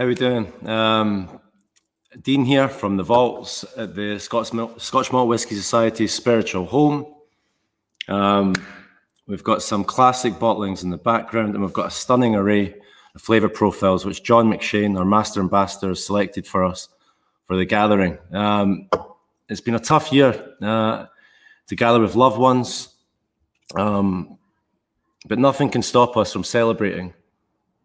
How we doing? Um, Dean here from the vaults at the Scotch Malt, Scotch Malt Whisky Society's spiritual home. Um, we've got some classic bottlings in the background, and we've got a stunning array of flavour profiles, which John McShane, our master ambassador, has selected for us for the gathering. Um, it's been a tough year uh, to gather with loved ones, um, but nothing can stop us from celebrating.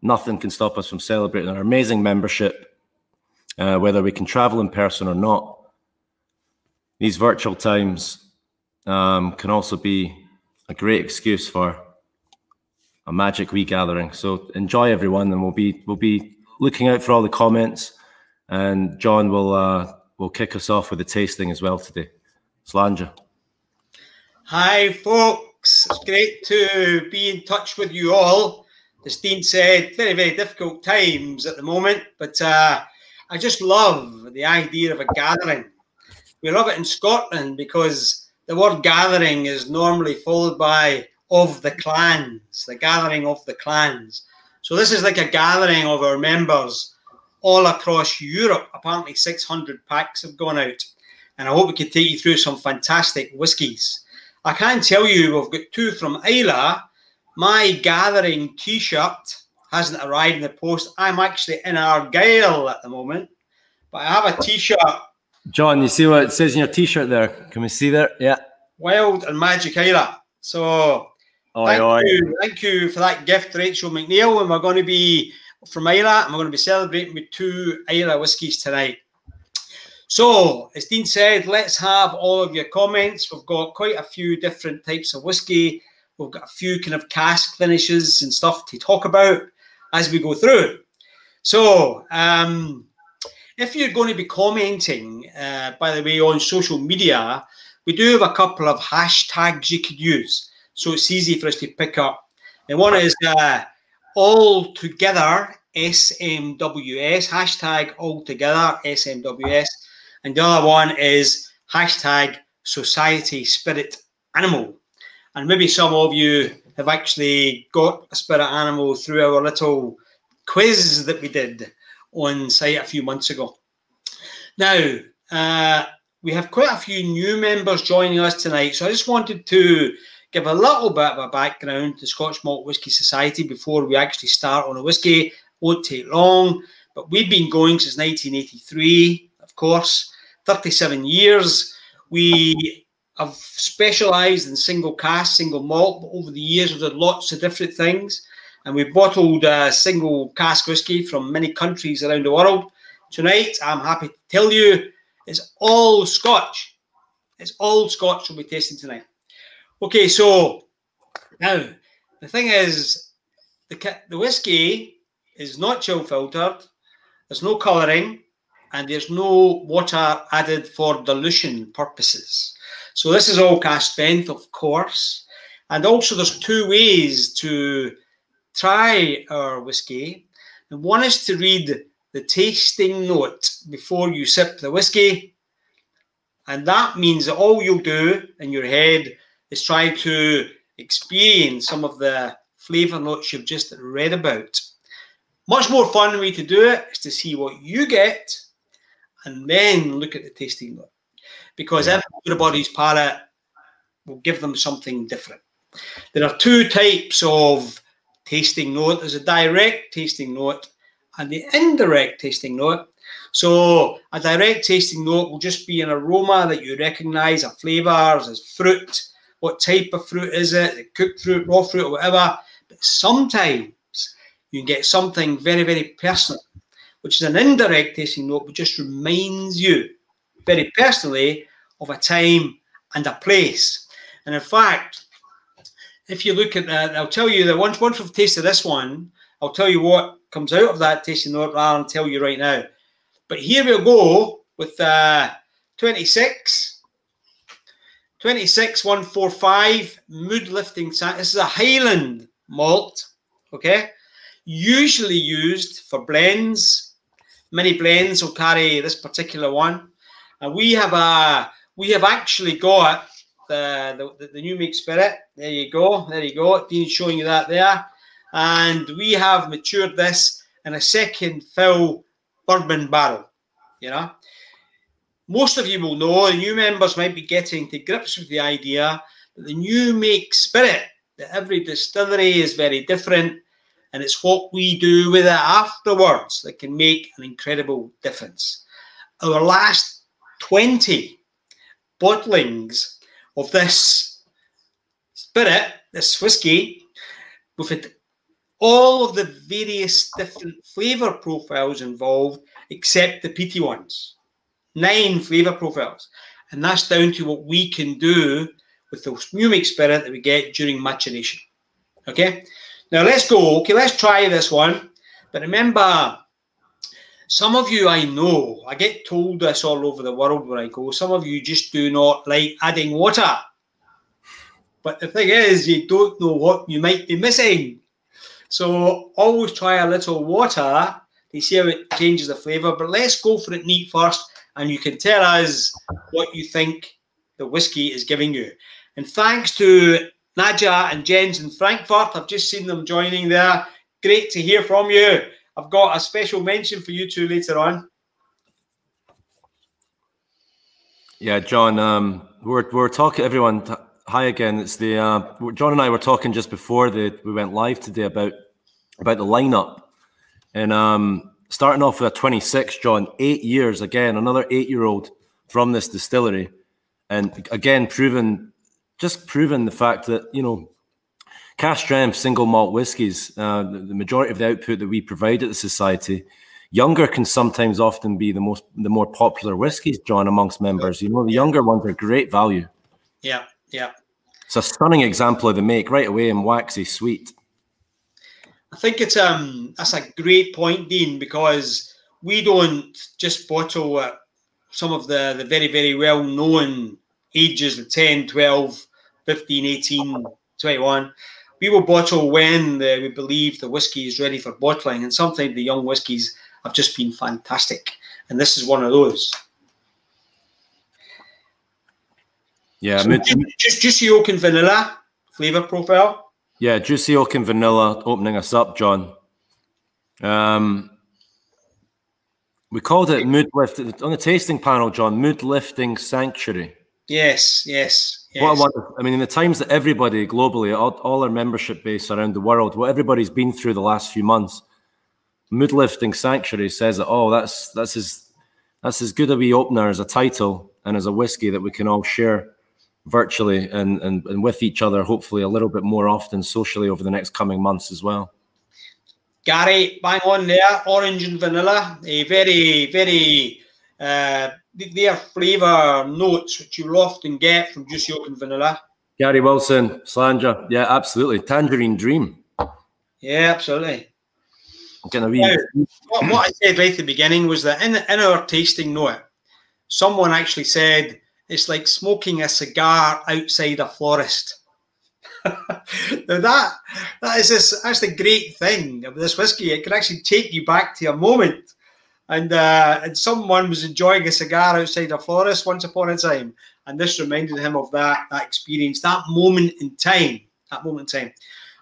Nothing can stop us from celebrating our amazing membership, uh, whether we can travel in person or not. These virtual times um, can also be a great excuse for a magic wee regathering. So enjoy everyone, and we'll be we'll be looking out for all the comments, and John will uh, will kick us off with the tasting as well today. Slàinte. Hi, folks. It's great to be in touch with you all. As Dean said, very, very difficult times at the moment, but uh, I just love the idea of a gathering. We love it in Scotland because the word gathering is normally followed by of the clans, the gathering of the clans. So this is like a gathering of our members all across Europe. Apparently 600 packs have gone out. And I hope we can take you through some fantastic whiskies. I can tell you we've got two from Islay. My gathering t-shirt hasn't arrived in the post. I'm actually in Argyll at the moment. But I have a t-shirt. John, you see what it says in your t-shirt there? Can we see there? Yeah. Wild and Magic Islay. So Oi, thank oi. you, thank you for that gift, Rachel McNeil. And we're going to be from Islay, and we're going to be celebrating with two Islay whiskies tonight. So, as Dean said, let's have all of your comments. We've got quite a few different types of whiskey. We've got a few kind of cask finishes and stuff to talk about as we go through. So, um, if you're going to be commenting, uh, by the way, on social media, we do have a couple of hashtags you could use. So it's easy for us to pick up. And one is uh, all together SMWS, hashtag all together SMWS. And the other one is hashtag society spirit animal. And maybe some of you have actually got a spirit animal through our little quiz that we did on site a few months ago. Now, uh, we have quite a few new members joining us tonight. So I just wanted to give a little bit of a background to Scotch Malt Whisky Society before we actually start on a whisky. Won't take long, but we've been going since 1983, of course, 37 years. We have specialised in single cask, single malt, but over the years we've done lots of different things. And we've bottled uh, single cask whisky from many countries around the world. Tonight, I'm happy to tell you, it's all Scotch. It's all Scotch we'll be tasting tonight. Okay, so now the thing is, the the whiskey is not chill filtered. There's no colouring, and there's no water added for dilution purposes. So this is all cask strength, of course, and also there's two ways to try our whiskey, and one is to read the tasting note before you sip the whiskey, and that means that all you'll do in your head is try to experience some of the flavour notes you've just read about. Much more fun way to do it is to see what you get and then look at the tasting note. Because everybody's palate will give them something different. There are two types of tasting note. There's a direct tasting note and the indirect tasting note. So a direct tasting note will just be an aroma that you recognize, a flavors, as fruit, what type of fruit is it, cooked fruit, raw fruit, or whatever. But sometimes you can get something very, very personal, which is an indirect tasting note, which just reminds you very personally of a time and a place. And in fact, if you look at that, I'll tell you that once once we've tasted this one, I'll tell you what comes out of that tasting note rather than tell you right now. But here we'll go with uh, 26. 26145 mood lifting this is a highland malt okay usually used for blends many blends will carry this particular one and we have a we have actually got the the, the new make spirit there you go there you go Dean's showing you that there and we have matured this in a second fill bourbon barrel. You know, most of you will know, the new members might be getting to grips with the idea that the new make spirit, that every distillery is very different, and it's what we do with it afterwards that can make an incredible difference. Our last 20 bottlings of this spirit, this whiskey, we've had all of the various different flavour profiles involved except the peaty ones. Nine flavour profiles. And that's down to what we can do with the make spirit that we get during maturation. Okay, now let's go. Okay, let's try this one. But remember, some of you I know, I get told this all over the world where I go, some of you just do not like adding water. But the thing is, you don't know what you might be missing. So always try a little water to see how it changes the flavour. But let's go for it neat first, and you can tell us what you think the whiskey is giving you. And thanks to Nadja and Jens in Frankfurt, I've just seen them joining there. Great to hear from you. I've got a special mention for you two later on. Yeah, John, um, we're, we're talking, everyone, hi again. It's the, uh, John and I were talking just before the, we went live today about, about the lineup. And um, starting off with a 26, John, eight years, again, another eight year old from this distillery. And again, proven just proven the fact that you know cask strength single malt whiskies, uh, the, the, majority of the output that we provide at the society, younger can sometimes often be the most the more popular whiskies, John, amongst members. You know, the younger ones are great value. Yeah, yeah. It's a stunning example of the make right away in waxy sweet. I think it's um that's a great point, Dean, because we don't just bottle some of the the very very well known ages of 10, 12, 15, 18, 21. We will bottle when the, we believe the whiskey is ready for bottling, and sometimes the young whiskies have just been fantastic, and this is one of those. Yeah, so just, just juicy oak and vanilla flavor profile. Yeah, juicy oak and vanilla opening us up, John. Um, we called it mood lift on the tasting panel, John. Mood lifting sanctuary. Yes, yes. yes. What I, I mean, in the times that everybody globally, all, all our membership base around the world, what everybody's been through the last few months, mood lifting sanctuary says that. Oh, that's that's as that's as good a wee opener as a title and as a whiskey that we can all share virtually and, and, and with each other, hopefully a little bit more often socially over the next coming months as well. Gary, bang on there, orange and vanilla, a very, very uh, their flavour notes, which you'll often get from juicy oak and vanilla. Gary Wilson, Slàinte, yeah, absolutely. Tangerine Dream. Yeah, absolutely. Gonna what, what I said right at the beginning was that in, in our tasting note, someone actually said it's like smoking a cigar outside a florist. now that that is this that's the great thing of this whiskey. It can actually take you back to a moment and uh, and someone was enjoying a cigar outside a florist once upon a time, and this reminded him of that that experience, that moment in time, that moment in time.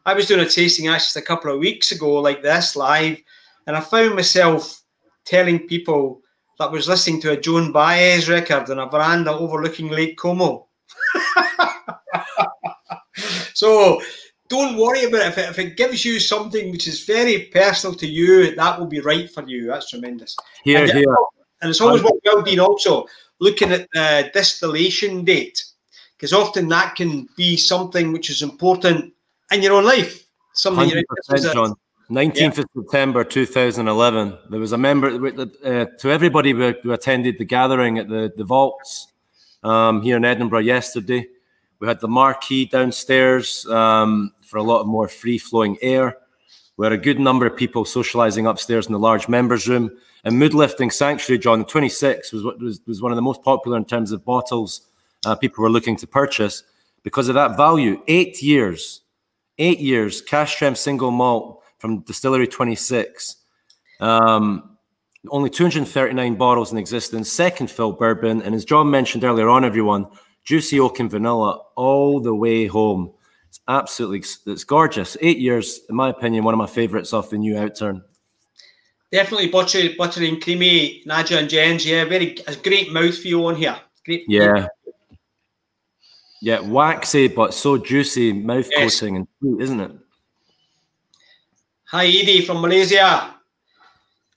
I was doing a tasting actually a couple of weeks ago, like this live, and I found myself telling people that was listening to a Joan Baez record on a veranda overlooking Lake Como. so don't worry about it. If, it. if it gives you something which is very personal to you, that will be right for you. That's tremendous. Here, and, here. And it's always what well also looking at the distillation date, because often that can be something which is important in your own life. Something John. 19th yeah. of September 2011. There was a member uh, to everybody who attended the gathering at the, the vaults um, here in Edinburgh yesterday. We had the marquee downstairs um, for a lot of more free flowing air. We had a good number of people socializing upstairs in the large members room. And Mood Lifting Sanctuary, John, the 26 was, was, was one of the most popular in terms of bottles uh, people were looking to purchase because of that value. Eight years, eight years, cask strength single malt from Distillery 26. Um, only 239 bottles in existence, second fill bourbon. And as John mentioned earlier on, everyone, juicy oak and vanilla all the way home. It's absolutely it's gorgeous. Eight years, in my opinion, one of my favorites off the new outturn. Definitely buttery, buttery and creamy, Nadja and Jens. Yeah, very a great mouthfeel on here. Great. Yeah. Yeah, waxy but so juicy mouth yes. coating and sweet, isn't it? Hi, Edie from Malaysia.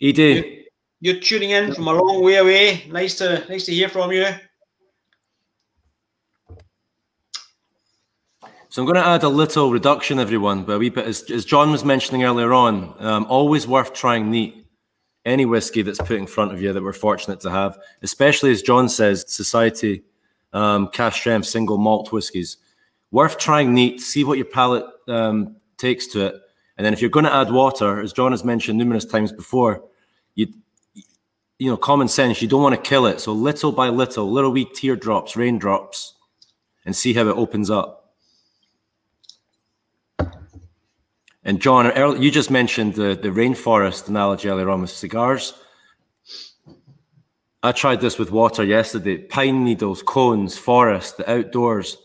Edie, you're, you're tuning in from a long way away. Nice to nice to hear from you. So I'm going to add a little reduction, everyone, but a wee bit, as, as John was mentioning earlier on, um, always worth trying neat any whiskey that's put in front of you that we're fortunate to have, especially as John says, society um, cask strength single malt whiskies. Worth trying neat, see what your palate um, takes to it. And then if you're going to add water, as John has mentioned numerous times before, you you know, common sense, you don't want to kill it. So little by little, little wee teardrops, raindrops, and see how it opens up. And John, you just mentioned the, the rainforest analogy earlier on with cigars. I tried this with water yesterday. Pine needles, cones, forest, the outdoors,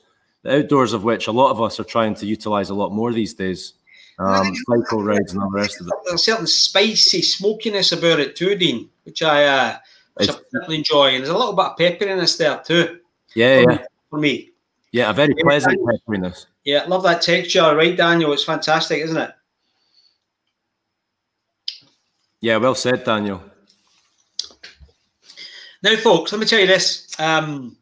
the outdoors of which a lot of us are trying to utilize a lot more these days. Um, cycle rides and all the rest of it. There's a certain spicy smokiness about it too, Dean, which I, uh, which I particularly enjoy. And there's a little bit of pepperiness there too. Yeah, for yeah. Me, for me. Yeah, a very pleasant pepperiness. Yeah, love that texture, right, Daniel? It's fantastic, isn't it? Yeah, well said, Daniel. Now, folks, let me tell you this. Um,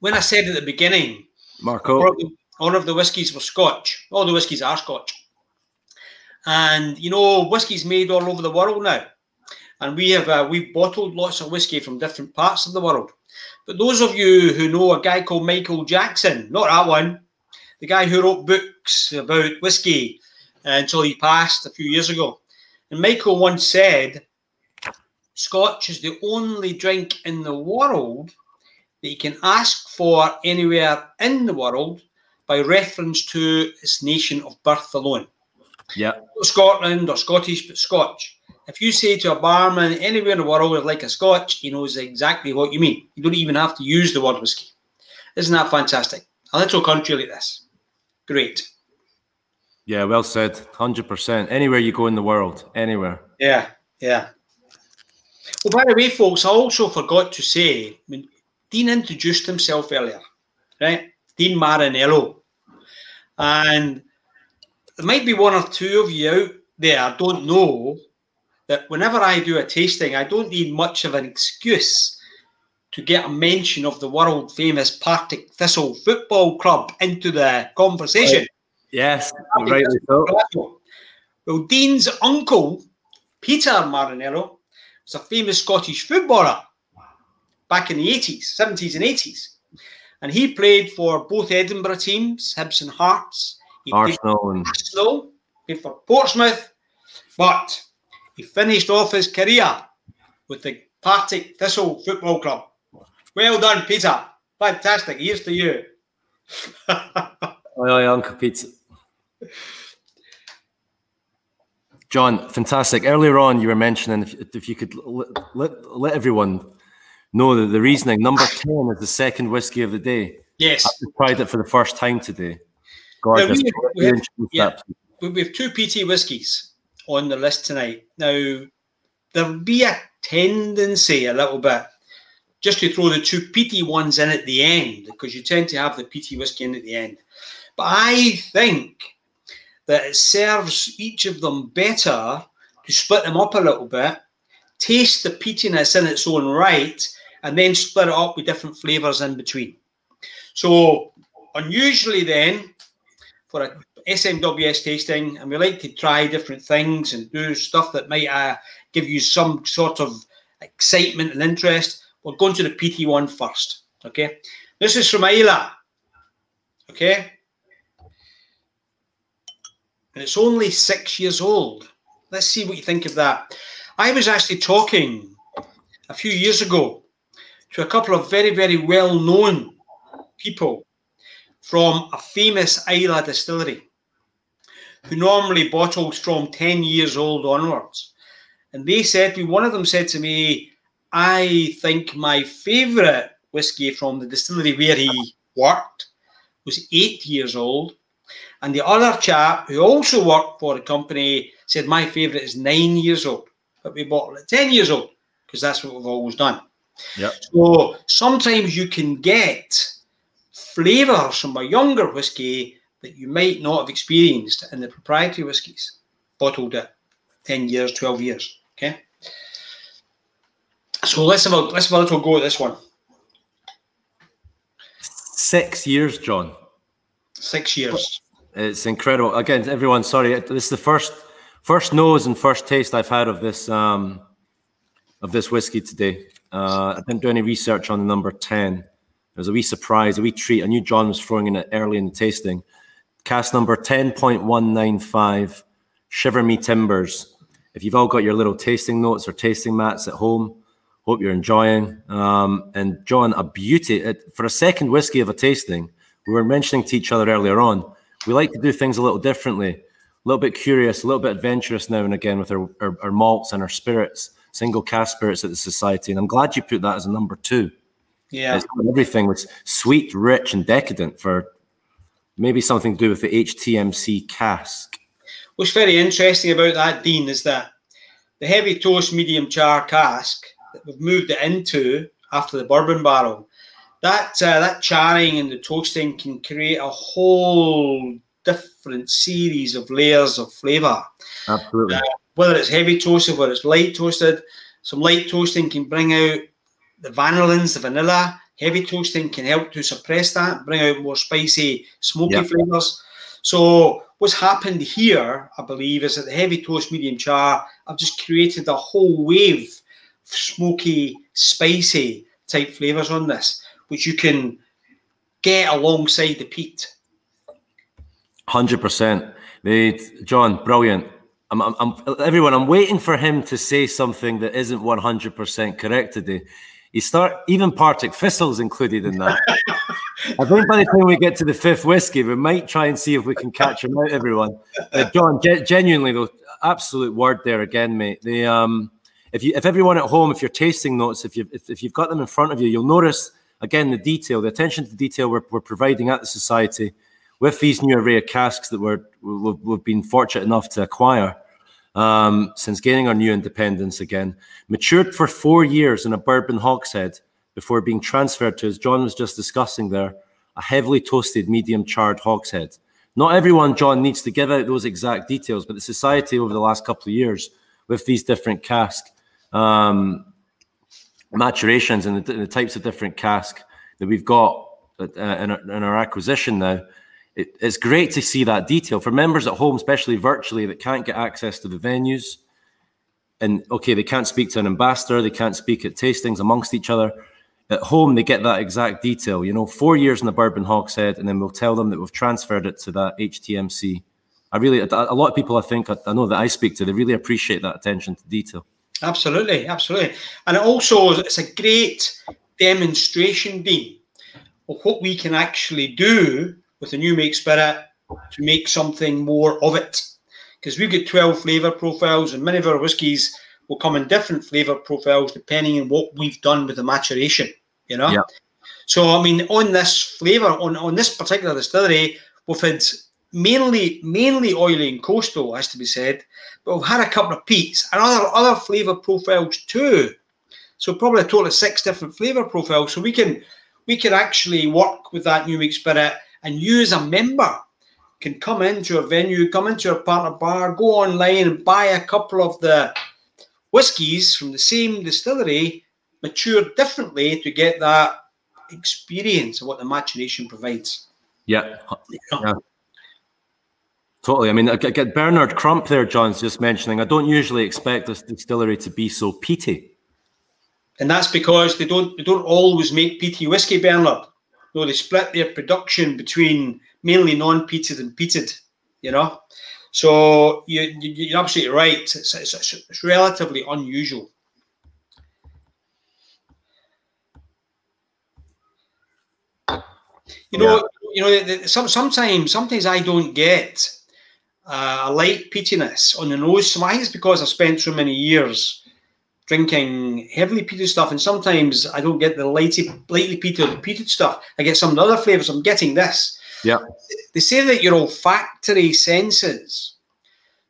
when I said at the beginning, Marco, all of, the, all of the whiskies were Scotch. All the whiskies are Scotch. And you know, whiskey's made all over the world now, and we have uh, we've bottled lots of whiskey from different parts of the world. But those of you who know a guy called Michael Jackson, not that one, the guy who wrote books about whiskey uh, until he passed a few years ago. And Michael once said, Scotch is the only drink in the world that you can ask for anywhere in the world by reference to its nation of birth alone. Yeah. Scotland or Scottish, but Scotch. If you say to a barman anywhere in the world would like a Scotch, he knows exactly what you mean. You don't even have to use the word whiskey. Isn't that fantastic? A little country like this. Great. Yeah, well said. 100%. Anywhere you go in the world, anywhere. Yeah, yeah. Well, by the way, folks, I also forgot to say, I mean, Dean introduced himself earlier, right? Dean Marinello. And there might be one or two of you out there don't know that whenever I do a tasting, I don't need much of an excuse to get a mention of the world famous Partick Thistle Football Club into the conversation. Yes, rightly so. Well, Dean's uncle, Peter Marinello, was a famous Scottish footballer back in the 80s, 70s and 80s. And he played for both Edinburgh teams, Hibs and Hearts. He Arsenal and Arsenal, played for Portsmouth, but he finished off his career with the Partick Thistle Football Club. Well done, Peter. Fantastic. Here's to you. Oi, oi, Uncle Peter. John, fantastic. Earlier on, you were mentioning if, if you could let, let, let everyone know that the reasoning number 10 is the second whiskey of the day. Yes. I tried it for the first time today. Gorgeous. Now, we, have, we, have, yeah, we have two peaty whiskies on the list tonight. Now, there'll be a tendency a little bit just to throw the two peaty ones in at the end because you tend to have the peaty whiskey in at the end. But I think that it serves each of them better to split them up a little bit, taste the peatiness in its own right, and then split it up with different flavours in between. So, unusually, then, for a SMWS tasting, and we like to try different things and do stuff that might uh, give you some sort of excitement and interest. We're going to the peaty one first. Okay, this is from Islay. Okay, and it's only six years old. Let's see what you think of that. I was actually talking a few years ago to a couple of very, very well known people from a famous Islay distillery who normally bottles from 10 years old onwards. And they said to me, one of them said to me, I think my favourite whiskey from the distillery where he worked was eight years old. And the other chap who also worked for the company said, My favourite is nine years old. but we bottle it 10 years old because that's what we've always done. Yep. So sometimes you can get flavours from a younger whiskey that you might not have experienced in the proprietary whiskies, bottled at 10 years, 12 years. Okay. So let's have a let's have a little go at this one. Six years, John. Six years. It's incredible. Again, everyone, sorry. This is the first first nose and first taste I've had of this um, of this whiskey today. Uh, I didn't do any research on the number ten. It was a wee surprise, a wee treat. I knew John was throwing in it early in the tasting. Cask number ten point one nine five, Shiver Me Timbers. If you've all got your little tasting notes or tasting mats at home, hope you're enjoying. Um, and John, a beauty it, for a second whiskey of a tasting. We were mentioning to each other earlier on we like to do things a little differently, a little bit curious, a little bit adventurous now and again with our, our, our malts and our spirits, single cask spirits at the society. And I'm glad you put that as a number two. Yeah. everything was sweet, rich, and decadent for maybe something to do with the HTMC cask. What's very interesting about that, Dean, is that the heavy toast medium char cask that we've moved it into after the bourbon barrel that uh, that charring and the toasting can create a whole different series of layers of flavour. Absolutely. Uh, whether it's heavy toasted, whether it's light toasted, some light toasting can bring out the vanillins, the vanilla. Heavy toasting can help to suppress that, bring out more spicy, smoky yep. flavours. So what's happened here, I believe, is that the heavy toast, medium char, I've just created a whole wave smoky, spicy type flavours on this which you can get alongside the peat. Hundred percent. John, brilliant. I'm, I'm, I'm, everyone. I'm waiting for him to say something that isn't one hundred percent correct today. He start even Partick Thistles included in that. I think by the time we get to the fifth whiskey, we might try and see if we can catch him out. Everyone, uh, John, ge- genuinely though, absolute word there again, mate. The um, if you if everyone at home, if you're tasting notes, if you if, if you've got them in front of you, you'll notice again, the detail, the attention to detail we're, we're providing at the society with these new array of casks that we're, we've, we've been fortunate enough to acquire um, since gaining our new independence again. Matured for four years in a bourbon hogshead before being transferred to, as John was just discussing there, a heavily toasted medium charred hogshead. Not everyone, John, needs to give out those exact details, but the society over the last couple of years with these different casks um, maturations and the, the, types of different cask that we've got uh, in, our, in, our, acquisition now, it, it's great to see that detail for members at home, especially virtually, that can't get access to the venues. And okay, they can't speak to an ambassador, they can't speak at tastings amongst each other. At home, they get that exact detail. You know, four years in the bourbon hogshead, and then we'll tell them that we've transferred it to that HTMC. I really, a lot of people, I think, I know that I speak to, they really appreciate that attention to detail. Absolutely, absolutely. And it also it's a great demonstration, Dean, of what we can actually do with the new make spirit to make something more of it. Because we've got 12 flavour profiles, and many of our whiskies will come in different flavour profiles depending on what we've done with the maturation, you know? Yeah. So, I mean, on this flavour, on, on this particular distillery, we've had mainly mainly oily and coastal, has to be said, but we've had a couple of peats and other other flavour profiles too. So probably a total of six different flavour profiles. So we can we can actually work with that new make spirit and you as a member can come into a venue, come into a partner bar, go online and buy a couple of the whiskies from the same distillery, matured differently to get that experience of what the maturation provides. Yeah. yeah. Totally. I mean, I get Bernard Crump there, John's just mentioning. I don't usually expect this distillery to be so peaty. And that's because they don't they don't always make peaty whiskey, Bernard. No, they split their production between mainly non-peated and peated, you know. So you, you, are absolutely right. It's, it's, it's relatively unusual. You know, yeah. you know. Sometimes, sometimes I don't get uh, a light peatiness on the nose. So I think it's because I've spent so many years drinking heavily peated stuff, and sometimes I don't get the lighty, lightly peated, peated stuff. I get some of the other flavors. I'm getting this. Yeah. They say that your olfactory senses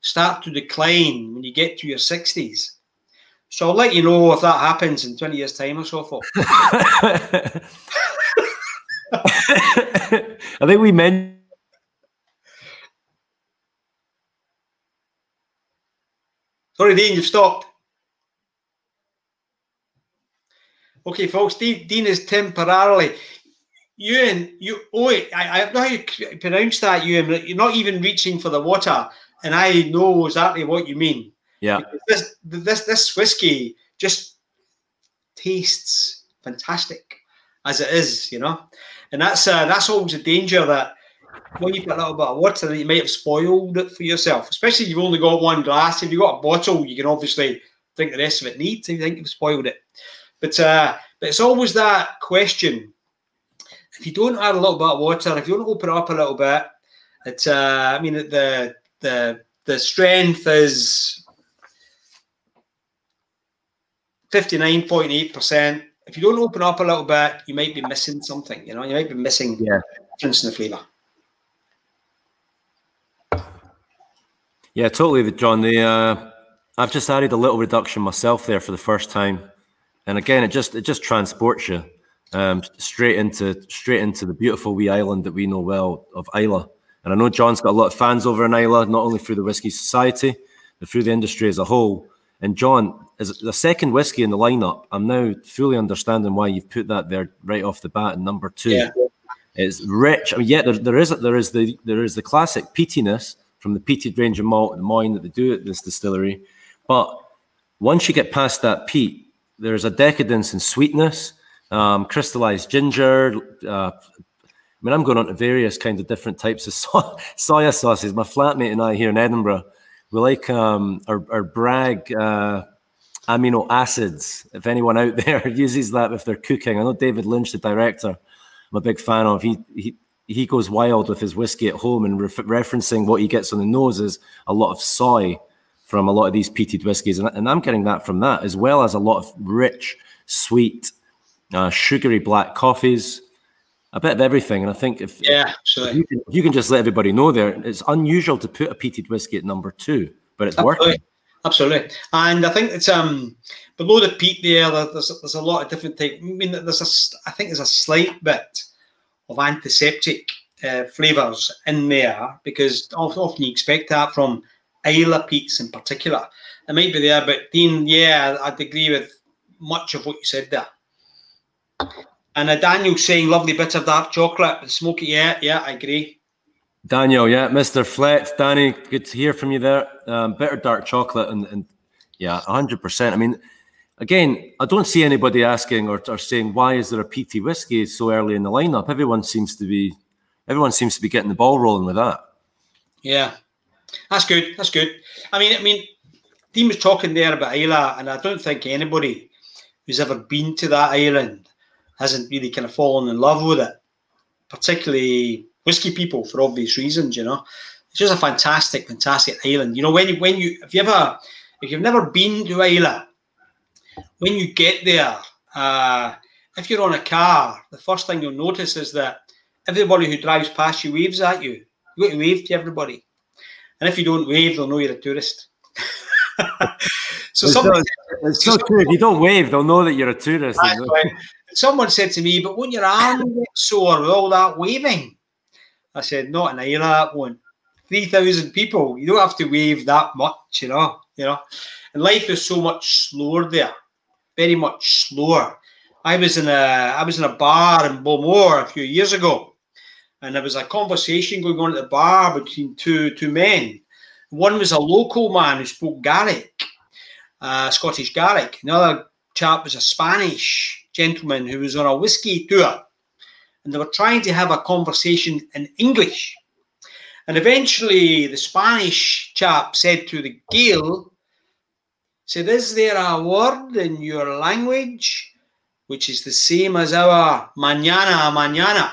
start to decline when you get to your 60s. So I'll let you know if that happens in 20 years' time or so forth. I think we mentioned. Sorry, Dean, you've stopped. Okay, folks, Dean, Dean is temporarily. Ewan, you oh I, I don't know how you pronounce that, Ewan. You're not even reaching for the water, and I know exactly what you mean. Yeah. This this this whiskey just tastes fantastic as it is, you know, and that's uh, that's always a danger that when you put a little bit of water, that you might have spoiled it for yourself. Especially if you've only got one glass. If you've got a bottle, you can obviously drink the rest of it neat. If you think you've spoiled it, but uh, but it's always that question. If you don't add a little bit of water, if you don't open it up a little bit, it's uh, I mean the the the strength is 59.8%. If you don't open up a little bit, you might be missing something, you know, you might be missing yeah. difference in the flavour. Yeah, totally, John. The uh, I've just added a little reduction myself there for the first time, and again, it just it just transports you um, straight into straight into the beautiful wee island that we know well of Islay. And I know John's got a lot of fans over in Islay, not only through the Whisky Society, but through the industry as a whole. And John, is the second whiskey in the lineup, I'm now fully understanding why you've put that there right off the bat in number two. Yeah. It's rich. I mean, yeah, there, there is there is the there is the classic peatiness from the peated range of malt and wine that they do at this distillery, but once you get past that peat, there's a decadence in sweetness, um, crystallized ginger. Uh, I mean, I'm going on to various kinds of different types of so- soya sauces. My flatmate and I here in Edinburgh we like um, our, our Bragg uh, amino acids. If anyone out there uses that if they're cooking, I know David Lynch, the director, I'm a big fan of. He he he goes wild with his whiskey at home and referencing what he gets on the nose is a lot of soy from a lot of these peated whiskies, and, and I'm getting that from that as well as a lot of rich, sweet, uh, sugary black coffees a bit of everything. And I think if yeah, you, can, you, can, just let everybody know there, it's unusual to put a peated whiskey at number two, but it's Absolutely. working. Absolutely, and I think it's um below the peat there. There's there's a lot of different type. I mean, there's a I think there's a slight bit of antiseptic uh, flavors in there because often you expect that from Islay peats in particular. It might be there, but Dean, yeah, I'd agree with much of what you said there. And uh, Daniel saying lovely bitter dark chocolate, smoky. Yeah, yeah, I agree. Daniel, yeah, Mr. Flex, Danny, good to hear from you there. Um, bitter dark chocolate, and, and yeah, hundred percent. I mean, again, I don't see anybody asking or, or saying why is there a peaty whiskey so early in the lineup. Everyone seems to be, everyone seems to be getting the ball rolling with that. Yeah, that's good. That's good. I mean, I mean, Dean was talking there about Islay, and I don't think anybody who's ever been to that island hasn't really kind of fallen in love with it, particularly whiskey people for obvious reasons. You know, it's just a fantastic, fantastic island. You know, when you when you if you ever if you've never been to Islay, when you get there, uh, if you're on a car, the first thing you'll notice is that everybody who drives past you waves at you. You got to wave to everybody, and if you don't wave, they'll know you're a tourist. so it's, so, it's so true. If you don't wave, they'll know that you're a tourist. Someone said to me, but won't your arm get sore with all that waving? I said, not in Islay, one. 3,000 people. You don't have to wave that much, you know. You know, and life is so much slower there, very much slower. I was in a I was in a bar in Bowmore a few years ago, and there was a conversation going on at the bar between two two men. One was a local man who spoke Gaelic, uh, Scottish Gaelic. Another chap was a Spanish gentleman who was on a whiskey tour and they were trying to have a conversation in English. And eventually the Spanish chap said to the Gael, said, Is there a word in your language which is the same as our mañana, mañana?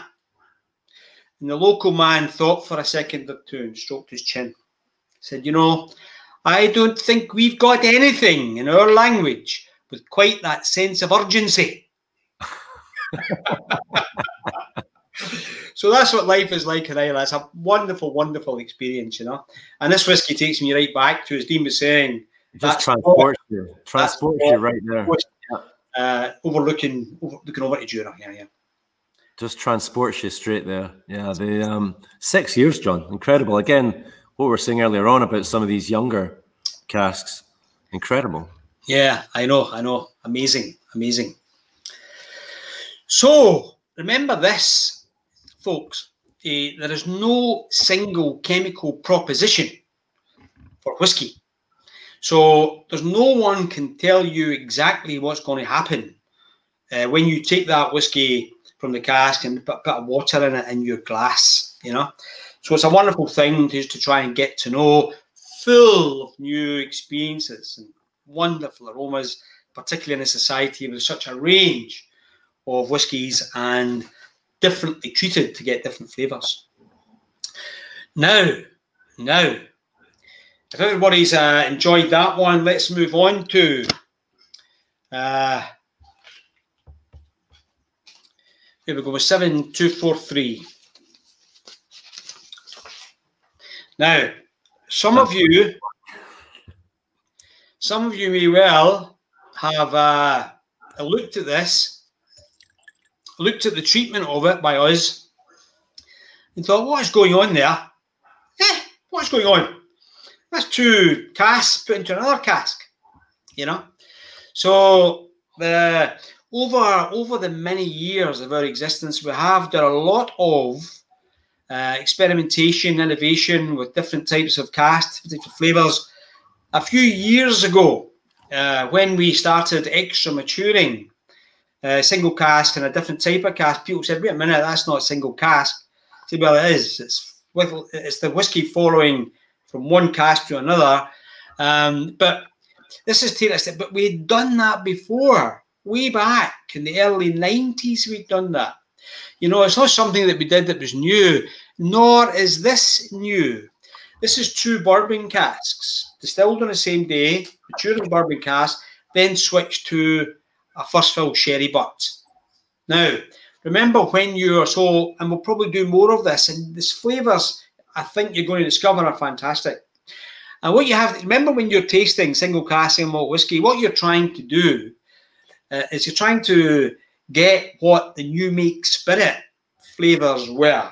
And the local man thought for a second or two and stroked his chin. Said, You know, I don't think we've got anything in our language with quite that sense of urgency. so that's what life is like in Islay. It's a wonderful, wonderful experience, you know. And this whiskey takes me right back to, as Dean was saying, just transport you, transport you right there. Uh, overlooking, over, looking over to Jura. Yeah, yeah. Just transports you straight there. Yeah, the um, six years, John, incredible. Again, what we were saying earlier on about some of these younger casks, incredible. Yeah, I know, I know, amazing, amazing. So remember this, folks. Uh, there is no single chemical proposition for whiskey. So there's no one can tell you exactly what's going to happen uh, when you take that whiskey from the cask and put a bit of water in it in your glass, you know. So it's a wonderful thing just to try and get to know, full of new experiences and wonderful aromas, particularly in a society with such a range of whiskies and differently treated to get different flavours. Now, now, if everybody's uh, enjoyed that one, let's move on to uh, here we go with 7243. Now, some of you, some of you may well have uh, looked at this, looked at the treatment of it by us, and thought, what is going on there? Eh, what's going on? That's two casks put into another cask, you know. So the over over the many years of our existence, we have done a lot of uh, experimentation, innovation with different types of casks, different flavors. A few years ago, uh, when we started extra maturing uh, single cask and a different type of cask, people said, "Wait a minute, that's not a single cask." I said, "Well, it is. It's with, it's the whiskey following from one cask to another. Um, but this is step. But we had done that before, way back in the early 90s, we'd done that. You know, it's not something that we did that was new, nor is this new. This is two bourbon casks, distilled on the same day, maturing bourbon cask, then switched to a first fill sherry butt. Now, remember when you're so, and we'll probably do more of this, and this flavours I think you're going to discover are fantastic. And what you have remember when you're tasting single cask and malt whiskey, what you're trying to do uh, is you're trying to get what the new make spirit flavors were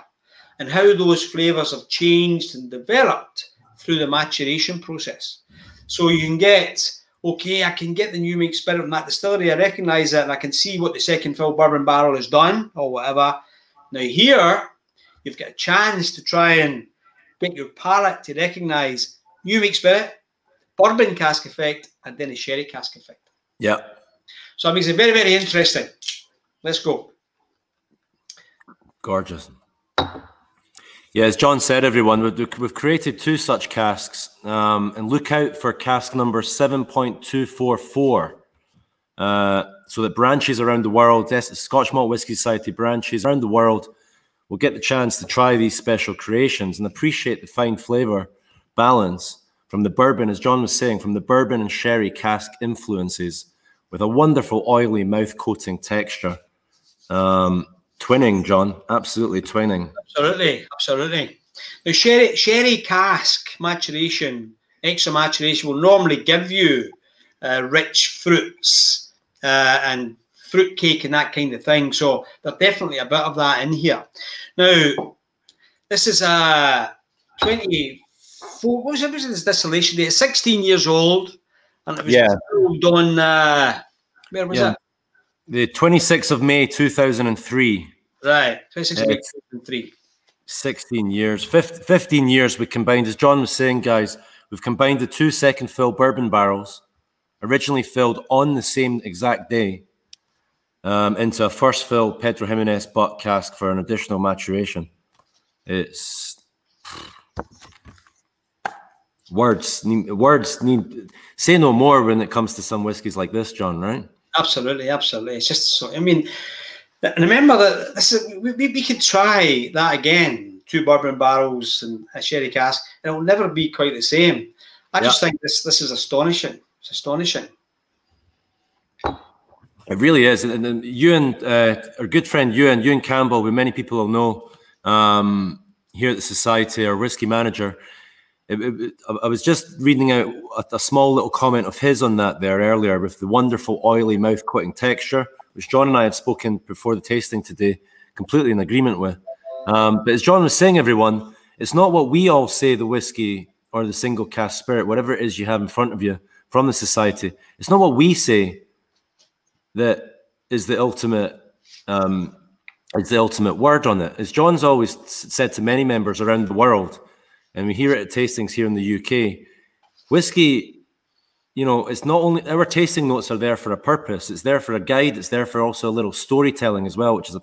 and how those flavors have changed and developed through the maturation process. So you can get, okay, I can get the new make spirit from that distillery, I recognize it, and I can see what the second fill bourbon barrel has done or whatever. Now, here, you've got a chance to try and get your palate to recognize new make spirit, bourbon cask effect, and then a sherry cask effect. Yeah. So it makes it very, very interesting. Let's go. Gorgeous. Yeah, as John said, everyone, we've created two such casks, um, and look out for cask number 7.244. Uh, so that branches around the world, Scotch Malt Whisky Society branches around the world will get the chance to try these special creations and appreciate the fine flavor balance from the bourbon, as John was saying, from the bourbon and sherry cask influences with a wonderful oily mouth coating texture. Um, twinning, John, absolutely twinning. Absolutely, absolutely. The sherry, sherry cask maturation, extra maturation will normally give you uh, rich fruits uh, and fruitcake and that kind of thing. So there's definitely a bit of that in here. Now, this is a 24, what was it, was this distillation date? 16 years old. And it was yeah. on, uh, where was yeah. it? The 26th of May, 2003. Right, 26th of May, 2003. 16 years, 15 years we combined, as John was saying, guys, we've combined the two second fill bourbon barrels, originally filled on the same exact day, um, into a first fill Pedro Ximénez butt cask for an additional maturation. It's words need, words need say no more when it comes to some whiskies like this, John. Right? Absolutely, absolutely. It's just so. I mean, and remember that this is, we, we could try that again. Two bourbon barrels and a sherry cask. and It will never be quite the same. I just think this this is astonishing. It's astonishing. It really is. And, you and uh, our good friend Ewan, Ewan Campbell, who many people will know um, here at the Society, our whiskey manager, It, it, I was just reading out a, a, small little comment of his on that there earlier with the wonderful oily mouth quitting texture, which John and I had spoken before the tasting today, completely in agreement with. Um, but as John was saying, everyone, it's not what we all say the whiskey or the single cask spirit, whatever it is you have in front of you from the society. It's not what we say that is the ultimate um, is the ultimate word on it. As John's always said to many members around the world, and we hear it at tastings here in the UK, whiskey, you know, it's not only our tasting notes are there for a purpose. It's there for a guide. It's there for also a little storytelling as well, which is a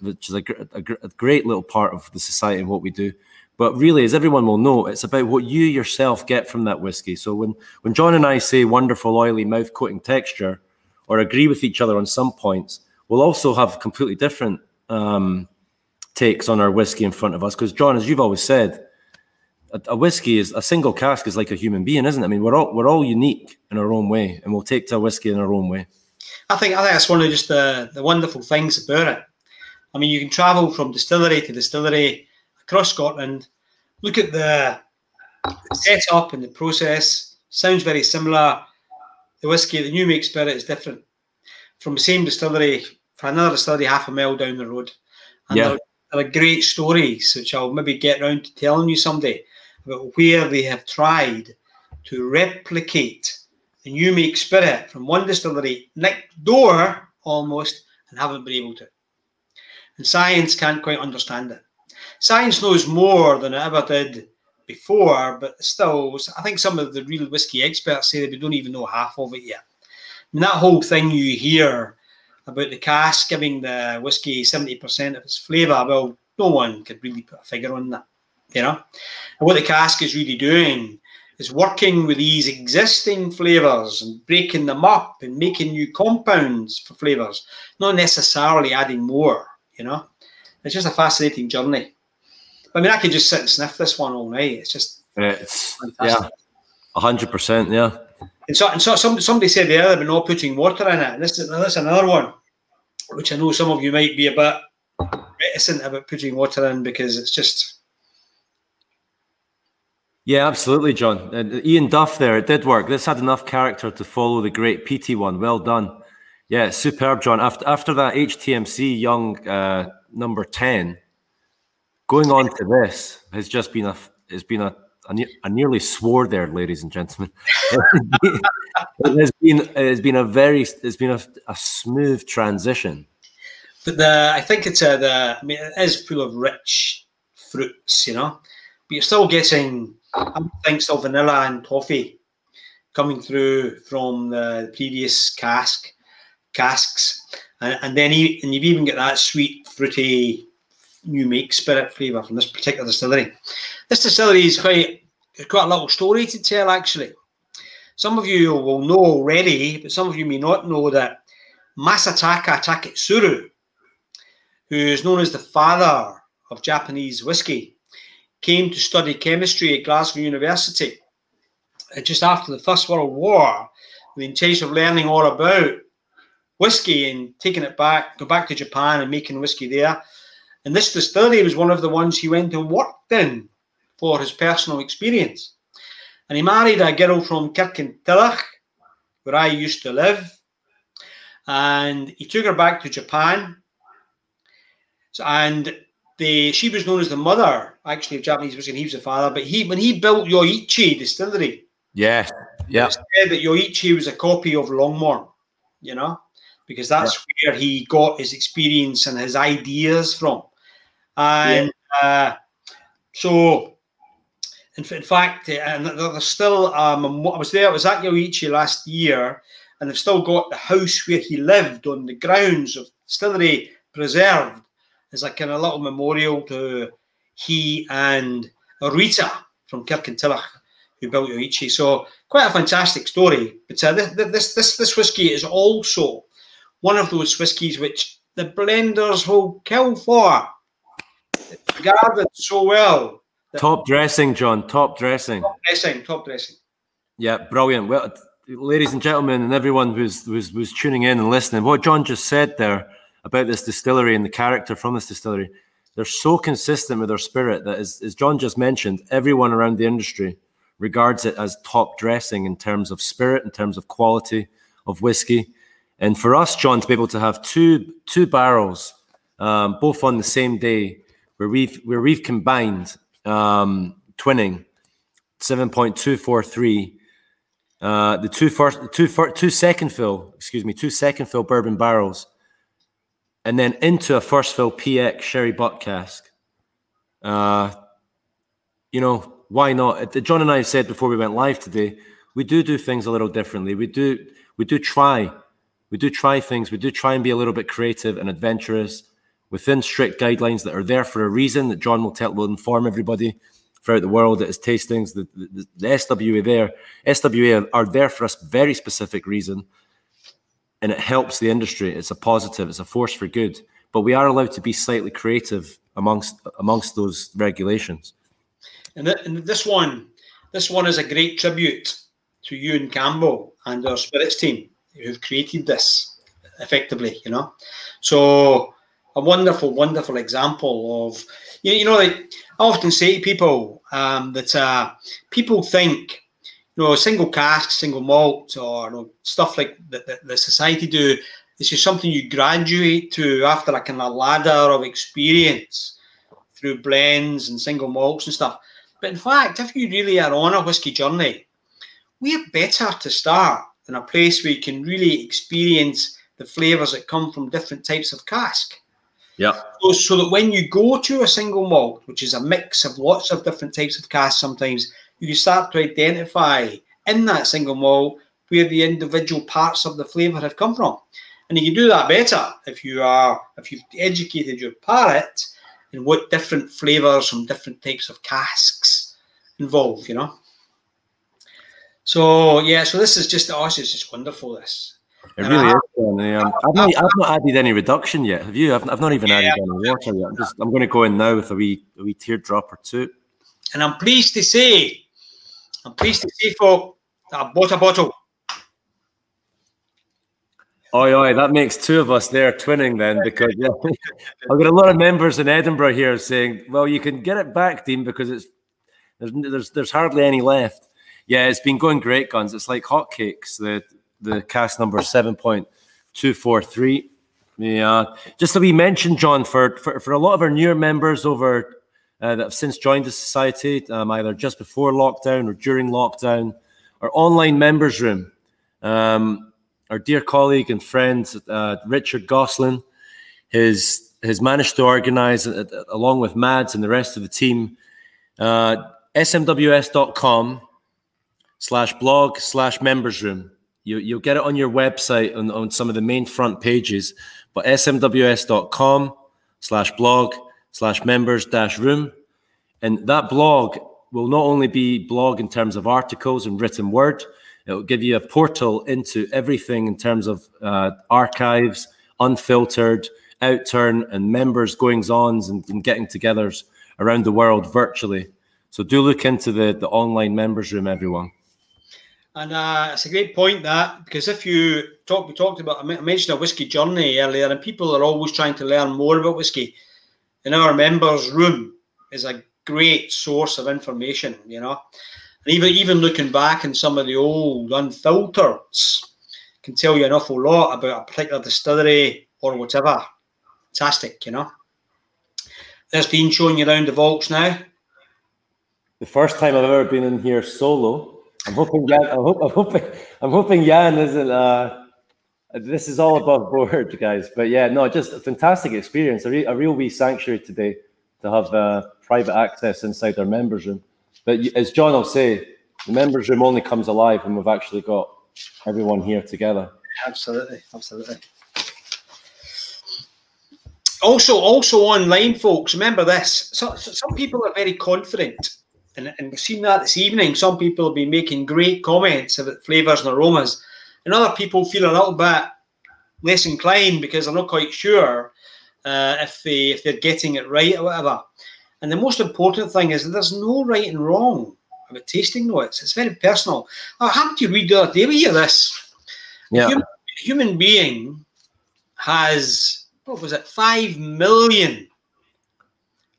which is a, a, a great little part of the society and what we do. But really, as everyone will know, it's about what you yourself get from that whiskey. So when when John and I say wonderful oily mouth coating texture, or agree with each other on some points, we'll also have completely different um, takes on our whiskey in front of us. Because John, as you've always said, a, a, whiskey is a single cask is like a human being, isn't it? I mean, we're all we're all unique in our own way, and we'll take to a whiskey in our own way. I think I think that's one of just the the wonderful things about it. I mean, you can travel from distillery to distillery across Scotland. Look at the setup and the process. Sounds very similar. The whiskey, the new make spirit is different from the same distillery for another distillery half a mile down the road. And yeah. there, there are great stories which I'll maybe get round to telling you someday about where they have tried to replicate the new make spirit from one distillery next door almost and haven't been able to. And science can't quite understand it. Science knows more than it ever did before, but still, I think some of the real whiskey experts say that we don't even know half of it yet. And that whole thing you hear about the cask giving the whiskey 70% of its flavour, well, no one could really put a figure on that, you know? And what the cask is really doing is working with these existing flavours and breaking them up and making new compounds for flavours, not necessarily adding more you know. It's just a fascinating journey. I mean, I could just sit and sniff this one all night. It's just it's fantastic. yeah, hundred percent, yeah. And so, and so some, somebody said the other, but not putting water in it. And this is this is another one, which I know some of you might be a bit reticent about putting water in because it's just. Yeah, absolutely, John. And Ian Duff there, it did work. This had enough character to follow the great peaty one. Well done. Yeah, superb, John. After after that HTMC Young uh, number ten, going on to this has just been a has been a I nearly swore there, ladies and gentlemen. it has been it has been a very it's been a, a smooth transition. But the I think it's a the I mean it is full of rich fruits, you know, but you're still getting I think still vanilla and toffee coming through from the previous cask casks, and, and then he, and you've even got that sweet, fruity, new make spirit flavour from this particular distillery. This distillery is quite quite a little story to tell, actually. Some of you will know already, but some of you may not know that Masataka Taketsuru, who is known as the father of Japanese whiskey, came to study chemistry at Glasgow University uh, just after the First World War with the intention of learning all about whiskey and taking it back, go back to Japan and making whiskey there. And this distillery was one of the ones he went and worked in for his personal experience. And he married a girl from Kirkintilloch, where I used to live. And he took her back to Japan. So, and the she was known as the mother, actually, of Japanese whiskey, and he was the father. But he when he built Yoichi distillery, yeah, yeah, said that Yoichi was a copy of Longmorn, you know because that's yeah. where he got his experience and his ideas from. And yeah. uh, so, in, in, fact, uh, and there's still, um, I was there, I was at Yoichi last year, and they've still got the house where he lived on the grounds of Stillery preserved as a kind of little memorial to he and Rita from Kirkintilloch who built Yoichi. So quite a fantastic story. But uh, this, this this this whiskey is also one of those whiskies which the blenders will kill for. Guarded so well. Top dressing, John. Top dressing. Top dressing. Top dressing. Yeah, brilliant. Well, ladies and gentlemen, and everyone who's who's, who's tuning in and listening, what John just said there about this distillery and the character from this distillery, they're so consistent with their spirit that, as, as John just mentioned, everyone around the industry regards it as top dressing in terms of spirit, in terms of quality of whiskey. And for us, John, to be able to have two two barrels, um, both on the same day, where we've where we've combined um, twinning, seven point two four three. Uh, the two first, two first, two second fill, excuse me, two second fill bourbon barrels, and then into a first fill PX sherry butt cask. Uh, you know, why not? John and I said before we went live today, we do do things a little differently. We do we do try, we do try things. We do try and be a little bit creative and adventurous within strict guidelines that are there for a reason. That John will tell will inform everybody throughout the world at his tastings. The, the, the SWA there, SWA are, there for a very specific reason, and it helps the industry. It's a positive. It's a force for good. But we are allowed to be slightly creative amongst amongst those regulations. And, th- and this one, this one is a great tribute to you and Campbell and our spirits team who've created this effectively. You know, so a wonderful, wonderful example of you, you know, like I often say to people um, that uh, people think you know single cask, single malt, or you know, stuff like that, that the society do. This is something you graduate to after a kind of ladder of experience through blends and single malts and stuff. But in fact, if you really are on a whiskey journey, we're better to start in a place where you can really experience the flavours that come from different types of cask. Yeah. So, so, that when you go to a single malt, which is a mix of lots of different types of casks, sometimes you start to identify in that single malt where the individual parts of the flavour have come from. And you can do that better if you are if you've educated your palate in what different flavours from different types of casks involve, you know. So yeah, so this is just oh, is just wonderful. This. It really is. Um, I've, not, I've not added any reduction yet. Have you? I've, I've not even yeah, added any water yet. I'm just I'm going to go in now with a wee a wee teardrop or two. And I'm pleased to say, I'm pleased to say, for I bought a bottle Oi, oi, that makes two of us there twinning then because yeah, I've got a lot of members in Edinburgh here saying, well, you can get it back, Dean, because it's there's there's, there's hardly any left. Yeah, it's been going great, guns. It's like hotcakes. The the cask number seven point two four three. Yeah, just that we mentioned, John, for, for for a lot of our newer members over uh, that have since joined the society, um, either just before lockdown or during lockdown, our online members room. Um, our dear colleague and friend uh, Richard Goslin has has managed to organize, uh, along with Mads and the rest of the team, uh, smws.com slash blog slash members room. You, you'll get it on your website on, on some of the main front pages, but smws.com slash blog slash members dash room. And that blog will not only be blog in terms of articles and written word, it will give you a portal into everything in terms of uh, archives, unfiltered, outturn, and members' goings ons and, and getting togethers around the world virtually. So do look into the, the online members room, everyone. And uh, it's a great point that because if you talk, we talked about, I mentioned a whiskey journey earlier, and people are always trying to learn more about whiskey. In our members' room is a great source of information, you know. And even even looking back in some of the old unfiltered can tell you an awful lot about a particular distillery or whatever. Fantastic, you know. There's Dean showing you around the vaults now. The first time I've ever been in here solo. I'm hoping Jan, I'm, hope, I'm hoping I'm hoping Jan isn't uh this is all above board, guys. But yeah, no, just a fantastic experience. A, re- a real wee sanctuary today to have uh, private access inside our members room. But as John will say, the members room only comes alive when we've actually got everyone here together. Absolutely, absolutely. Also, also online, folks. Remember this: so, so some people are very confident, and, and we've seen that this evening. Some people have been making great comments about flavors and aromas, and other people feel a little bit less inclined because they're not quite sure uh, if they if they're getting it right or whatever. And the most important thing is that there's no right and wrong about tasting notes. It's very personal. I happened to read the other day, we hear this. Yeah. Human, human being has, what was it, 5 million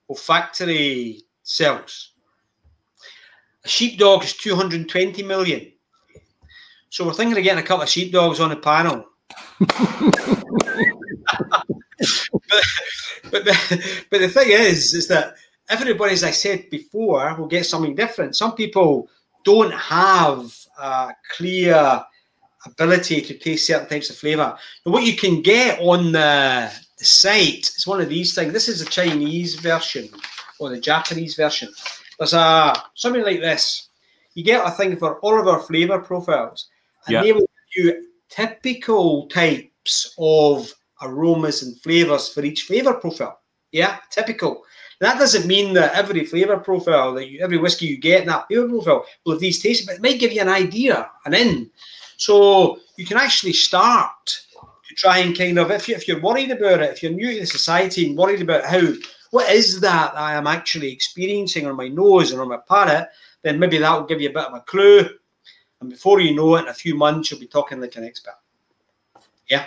olfactory cells. A sheepdog is 220 million. So we're thinking of getting a couple of sheepdogs on the panel. but, but, the, but the thing is, is that everybody, as I said before, will get something different. Some people don't have a clear ability to taste certain types of flavour. What you can get on the, the site is one of these things. This is the Chinese version or the Japanese version. There's a something like this. You get a thing for all of our flavour profiles, and yeah. they will give you typical types of aromas and flavours for each flavour profile. Yeah, typical. that doesn't mean that every flavour profile, that you, every whiskey you get in that flavour profile will have these tastes, but it might give you an idea, an in. So you can actually start to try and kind of, if, you, if you're worried about it, if you're new to the society and worried about how, what is that I am actually experiencing on my nose and on my palate, then maybe that will give you a bit of a clue. And before you know it, in a few months, you'll be talking like an expert. Yeah.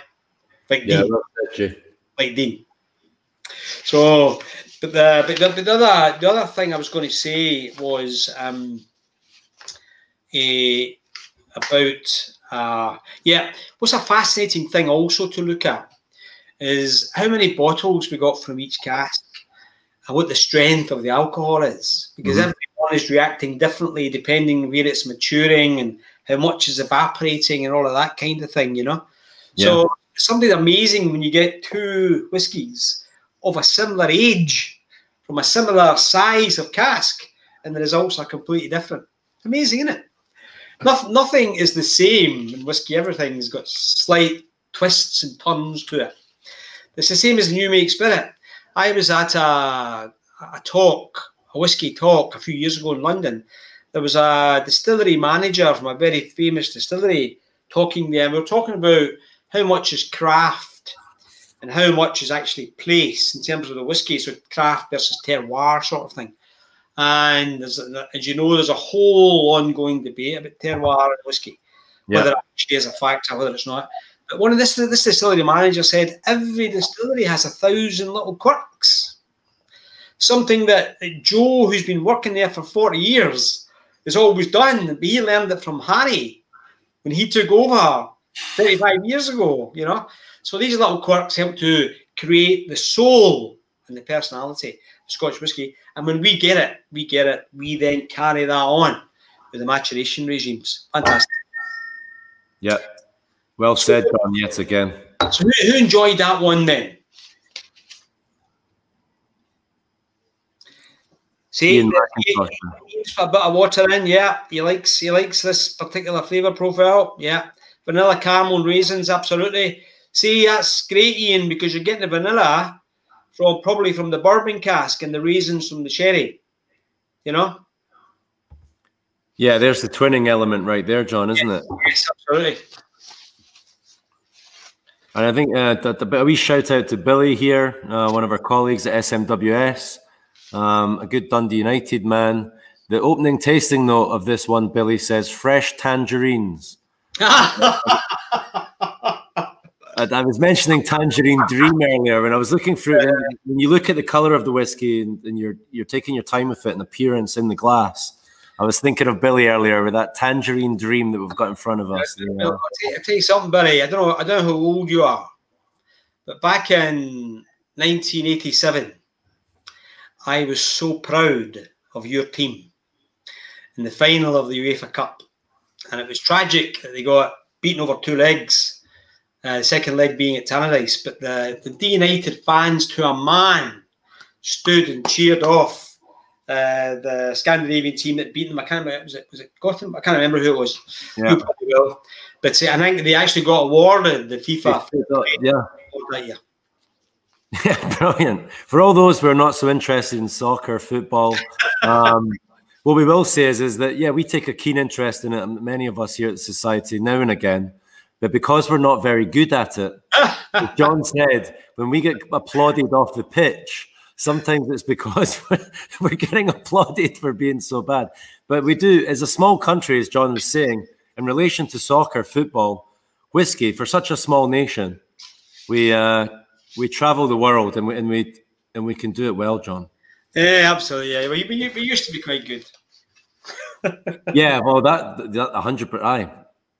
Like yeah, Dean. Like Dean. So, but the but the, but the other the other thing I was going to say was um, a, about uh, yeah, what's a fascinating thing also to look at is how many bottles we got from each and what the strength of the alcohol is, because mm-hmm. everyone is reacting differently depending where it's maturing and how much is evaporating and all of that kind of thing, you know. Yeah. So something amazing when you get two whiskies of a similar age from a similar size of cask, and the results are completely different. Amazing, isn't it? Nothing, nothing is the same in whiskey. Everything's got slight twists and turns to it. It's the same as the new make spirit. I was at a, a talk, a whiskey talk, a few years ago in London. There was a distillery manager from a very famous distillery talking there. We were talking about how much is craft and how much is actually place in terms of the whiskey, so craft versus terroir sort of thing. And as you know, there's a whole ongoing debate about terroir and whiskey, yeah. whether it actually is a factor, or whether it's not. But one of this this distillery manager said every distillery has a thousand little quirks. Something that Joe, who's been working there for 40 years, has always done. But he learned it from Harry when he took over 35 years ago, you know. So these little quirks help to create the soul and the personality of Scotch whisky. And when we get it, we get it, we then carry that on with the maturation regimes. Fantastic. Yeah. Well said, John, yet again. So who, who enjoyed that one then? See, Ian he's a bit of water in, yeah. He likes he likes this particular flavour profile, yeah. Vanilla caramel raisins, absolutely. See, that's great, Ian, because you're getting the vanilla from probably from the bourbon cask and the raisins from the sherry. You know? Yeah, there's the twinning element right there, John, isn't yes, it? Yes, absolutely. And I think uh, that the, a wee shout out to Billy here, uh, one of our colleagues at SMWS, um, a good Dundee United man. The opening tasting note of this one, Billy says, fresh tangerines. I, I was mentioning Tangerine Dream earlier when I was looking through it. When you look at the color of the whiskey and, and, you're you're taking your time with it and appearance in the glass, I was thinking of Billy earlier with that Tangerine Dream that we've got in front of us. I'll, tell you, I'll tell you something, Billy. I don't know. I don't know how old you are, but back in 1987, I was so proud of your team in the final of the UEFA Cup and it was tragic that they got beaten over two legs. Uh, the second leg being at Tannadice, but the the United fans to a man stood and cheered off uh, the Scandinavian team that beat them. I can't remember was it was it Gotham? I can't remember who it was. Yeah. But uh, I think they actually got awarded the FIFA. Yeah. yeah. Yeah, brilliant. For all those who are not so interested in soccer, football, um, what we will say is, is that yeah, we take a keen interest in it. Many of us here at the society now and again, but because we're not very good at it, John said, when we get applauded off the pitch, sometimes it's because we're getting applauded for being so bad. But we do, as a small country, as John was saying, in relation to soccer, football, whiskey, for such a small nation, we uh, we travel the world and we and we and we can do it well, John. Yeah, absolutely. Yeah, we, we, we used to be quite good. yeah, well, that that hundred percent. I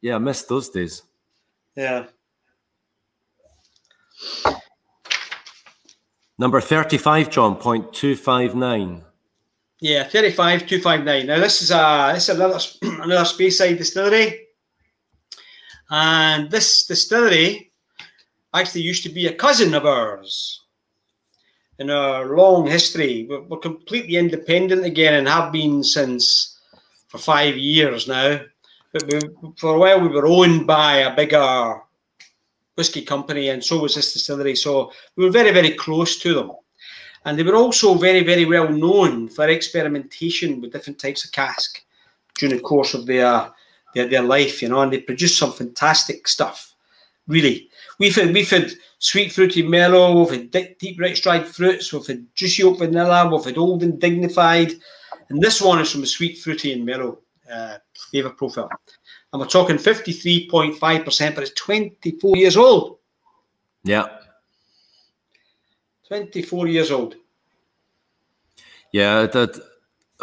yeah, I missed those days. Yeah. Number thirty-five, John. Point two five nine. Yeah, thirty-five two five nine. Now this is a this is another another Speyside distillery, and this distillery actually used to be a cousin of ours in our long history. We're, we're, completely independent again and have been since for five years now. But we, for a while, we were owned by a bigger whiskey company, and so was this distillery. So we were very, very close to them. And they were also very, very well known for experimentation with different types of cask during the course of their, their, their life, you know, and they produced some fantastic stuff, really. We've had, we've had sweet fruity mellow, we've had deep, deep rich dried fruits, we've had juicy oak vanilla, we've had old and dignified. And this one is from a sweet fruity and mellow uh, flavour profile. And we're talking 53.5%, but it's 24 years old. Yeah. 24 years old. Yeah, that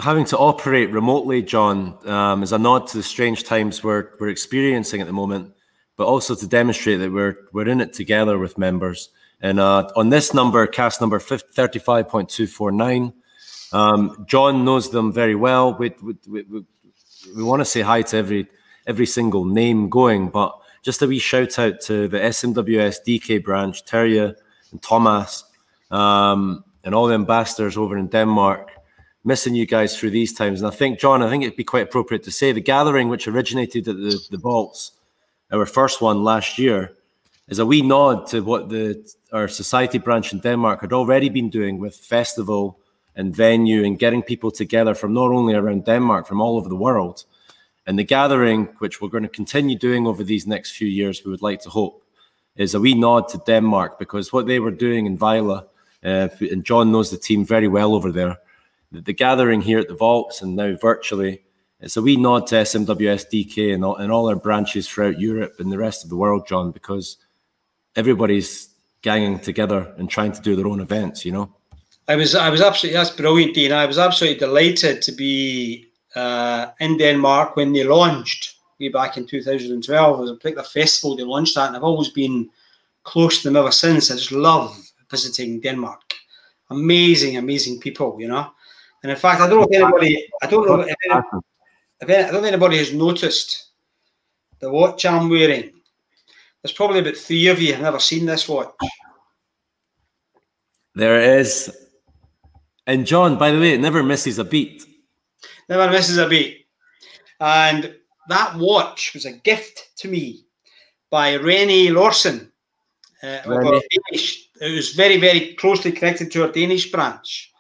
having to operate remotely, John, um, is a nod to the strange times we're, we're experiencing at the moment but also to demonstrate that we're we're in it together with members. And uh, on this number, cask number thirty-five point two four nine, um, John knows them very well. We we, we, we, we want to say hi to every every single name going, but just a wee shout out to the SMWS DK branch, Terje and Thomas, um, and all the ambassadors over in Denmark. Missing you guys through these times, and I think John, I think it'd be quite appropriate to say the gathering which originated at the, the vaults our first one last year, is a wee nod to what the our society branch in Denmark had already been doing with festival and venue and getting people together from not only around Denmark, from all over the world. And the gathering, which we're going to continue doing over these next few years, we would like to hope, is a wee nod to Denmark because what they were doing in Vejle, uh, and John knows the team very well over there, the, the gathering here at the Vaults and now virtually it's a wee nod to SMWSDK and all, and all our branches throughout Europe and the rest of the world, John, because everybody's ganging together and trying to do their own events, you know? I was, I was absolutely, that's brilliant, Dean. I was absolutely delighted to be uh, in Denmark when they launched way back in 2012. It was a particular festival they launched at, and I've always been close to them ever since. I just love visiting Denmark. Amazing, amazing people, you know. And in fact, I don't know if anybody, I don't know if anybody, I don't think anybody has noticed the watch I'm wearing. There's probably about three of you have never seen this watch. There is. And John, by the way, it never misses a beat. Never misses a beat. And that watch was a gift to me by Rennie Lawson. Uh, Danish. It was very, very closely connected to our Danish branch.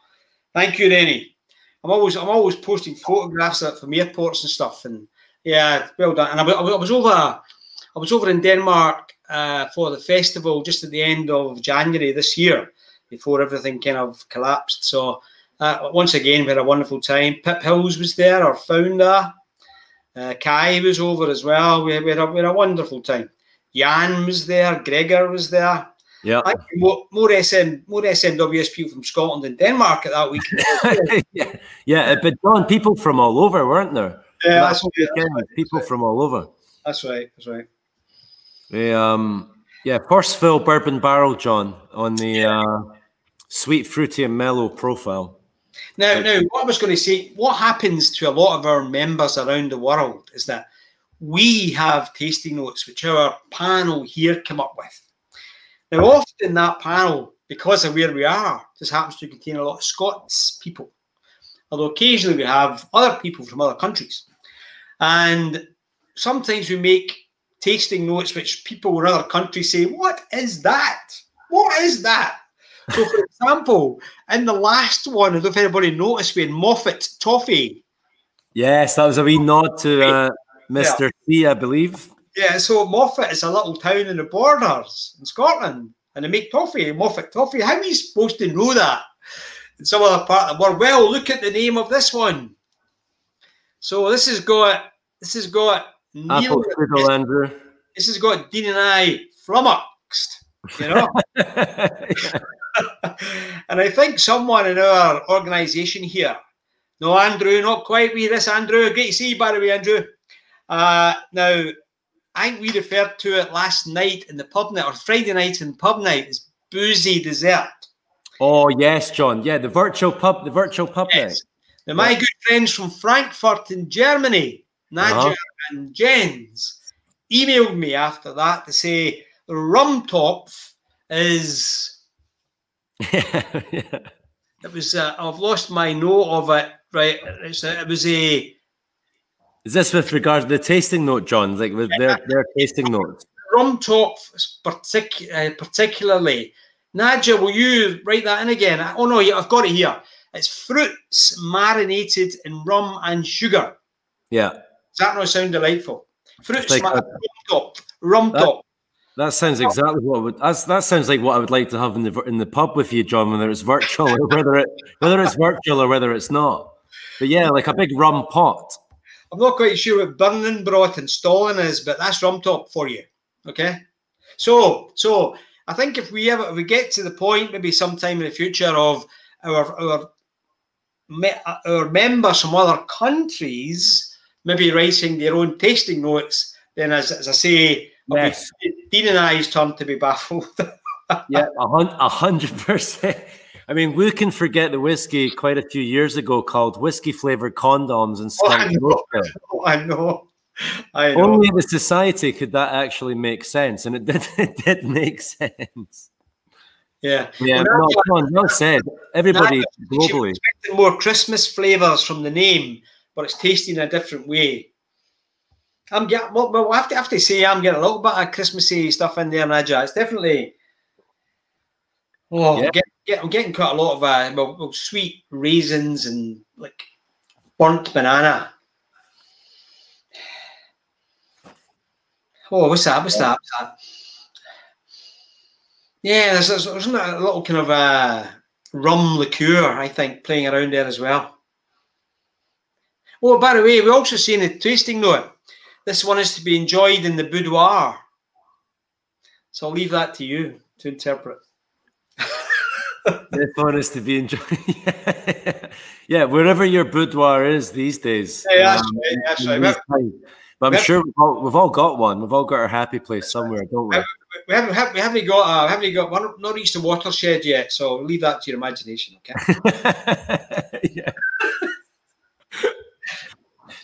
Thank you, Rennie. I'm always I'm always posting photographs from airports and stuff, and yeah, well done. And I, I was over I was over in Denmark uh, for the festival just at the end of January this year, before everything kind of collapsed. So uh, once again, we had a wonderful time. Pip Hills was there, our founder. Uh, Kai was over as well. We, we, had a, we had a wonderful time. Jan was there. Gregor was there. Yeah. More, more SM more SMWS people from Scotland and Denmark at that weekend. yeah. yeah, but John, people from all over, weren't there? Yeah, that's, that's, right, people right. from all over. That's right. That's right. The um yeah, first fill bourbon barrel, John, on the yeah. uh, sweet, fruity, and mellow profile. Now, now, what I was going to say, what happens to a lot of our members around the world is that we have tasting notes, which our panel here come up with. Now, often that panel, because of where we are, just happens to contain a lot of Scots people. Although occasionally we have other people from other countries. And sometimes we make tasting notes which people in other countries say, What is that? What is that? So, for example, in the last one, I don't know if anybody noticed, we had Moffat Toffee. Yes, that was a wee nod to uh, Mr. Yeah. C, I believe. Yeah, so Moffat is a little town in the borders in Scotland, and they make toffee, Moffat toffee. How are you supposed to know that in some other part of the world? Well, look at the name of this one. So this has got this has got Apple Neil, Andrew. This has got Dean and I flummoxed. You know. and I think someone in our organisation here, no, Andrew, not quite we this, Andrew. Great to see you, by the way, Andrew. Uh, now, I think we referred to it last night in the pub night or Friday night in pub night as boozy dessert. Oh yes, John. Yeah, the virtual pub, the virtual pub yes. night. Now, my good friends from Frankfurt in Germany, Nadia uh-huh. and Jens, emailed me after that to say Rumtopf is. yeah. It was. Uh, I've lost my note of it. Right. It's, uh, it was a. Is this with regard to the tasting note, John? Like with their, their tasting notes? Rumtopf, partic- uh, particularly. Nadia, will you write that in again? Oh no, I've got it here. It's fruits marinated in rum and sugar. Yeah. Does that not sound delightful? Fruits like rum top. Rum top. That sounds oh. exactly what would that's, that sounds like what I would like to have in the in the pub with you, John, whether it's virtual or whether it whether it's virtual or whether it's not. But yeah, like a big rum pot. I'm not quite sure what Birnenbrot and Stollen is, but that's rum top for you. Okay. So so I think if we ever if we get to the point, maybe sometime in the future, of our our our members from other countries maybe writing their own tasting notes, then as, as I say, yes. Dean and I's turn to be baffled. yeah, a hundred percent. I mean, we can forget the whiskey quite a few years ago called whiskey flavored condoms and stuff. Oh, I know. Oh, I know. I know. Only the society could that actually make sense, and it did. It did make sense. Yeah, yeah. Well, no, well said. Everybody globally more Christmas flavors from the name, but it's tasting a different way. I'm getting well, well, I have to, have to say I'm getting a little bit of Christmassy stuff in there, Naja. It's definitely oh, yeah. get, get, I'm getting quite a lot of uh, well, well, sweet raisins and like burnt banana. Oh, what's that? What's that? What's that? Yeah, there's, there's, there's a little kind of uh, rum liqueur, I think, playing around there as well. Oh, by the way, we also seen a tasting note. This one is to be enjoyed in the boudoir. So I'll leave that to you to interpret. this one is to be enjoyed. yeah, wherever your boudoir is these days. Yeah, that's um, right. That's right. But I'm sure we've all, we've all got one. We've all got our happy place somewhere, don't we? We haven't, have, we haven't got uh, haven't got one not reached the watershed yet, so leave that to your imagination, okay? yeah.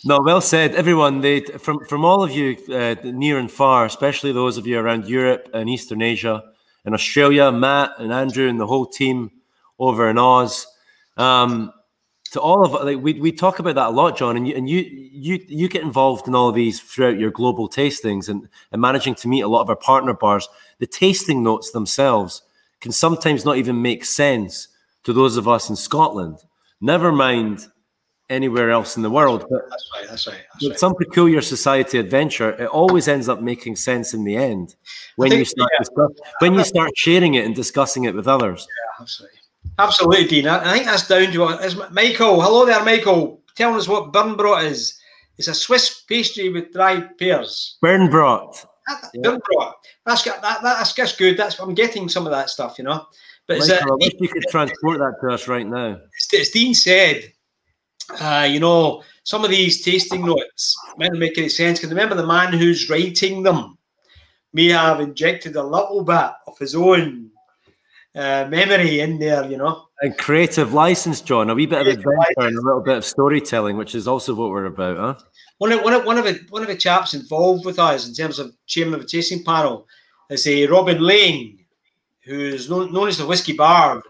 No, well said, everyone. They from from all of you uh, near and far, especially those of you around Europe and Eastern Asia and Australia, Matt and Andrew and the whole team over in Oz. Um, to all of like we, we talk about that a lot, John, and you and you you you get involved in all of these throughout your global tastings and, and managing to meet a lot of our partner bars. The tasting notes themselves can sometimes not even make sense to those of us in Scotland. Never mind anywhere else in the world. But that's right. That's right. That's with right. some peculiar society adventure, it always ends up making sense in the end when think, you start yeah. discuss, when you start sharing it and discussing it with others. Yeah, absolutely. Absolutely, Dean. I think that's down to what is Michael. Hello there, Michael. Telling us what Birnbrot is. It's a Swiss pastry with dried pears. Birnbrot. That, yeah. Birnbrot. That's that, that, that's just good. That's I'm getting some of that stuff, you know. But Michael, uh, I wish you could transport that to us right now. As Dean said, uh, you know, some of these tasting notes might not make any sense. Because remember, the man who's writing them may have injected a little bit of his own uh, memory in there, you know. And creative license, John. A wee bit creative of adventure license. and a little bit of storytelling, which is also what we're about, huh? One of, one of, one of, the, one of the chaps involved with us in terms of chairman of the tasting panel is a Robin Laing, who's known, known as the Whiskey Bard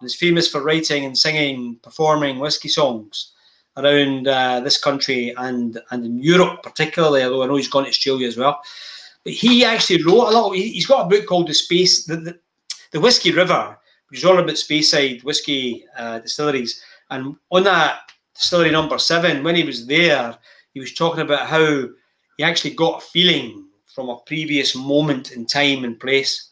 and is famous for writing and singing, performing whiskey songs around uh, this country and, and in Europe, particularly, although I know he's gone to Australia as well. But he actually wrote a lot. He's got a book called The Space, the, the, the Whiskey River, which is all about Speyside whiskey uh, distilleries. And on that distillery number seven, when he was there, he was talking about how he actually got a feeling from a previous moment in time and place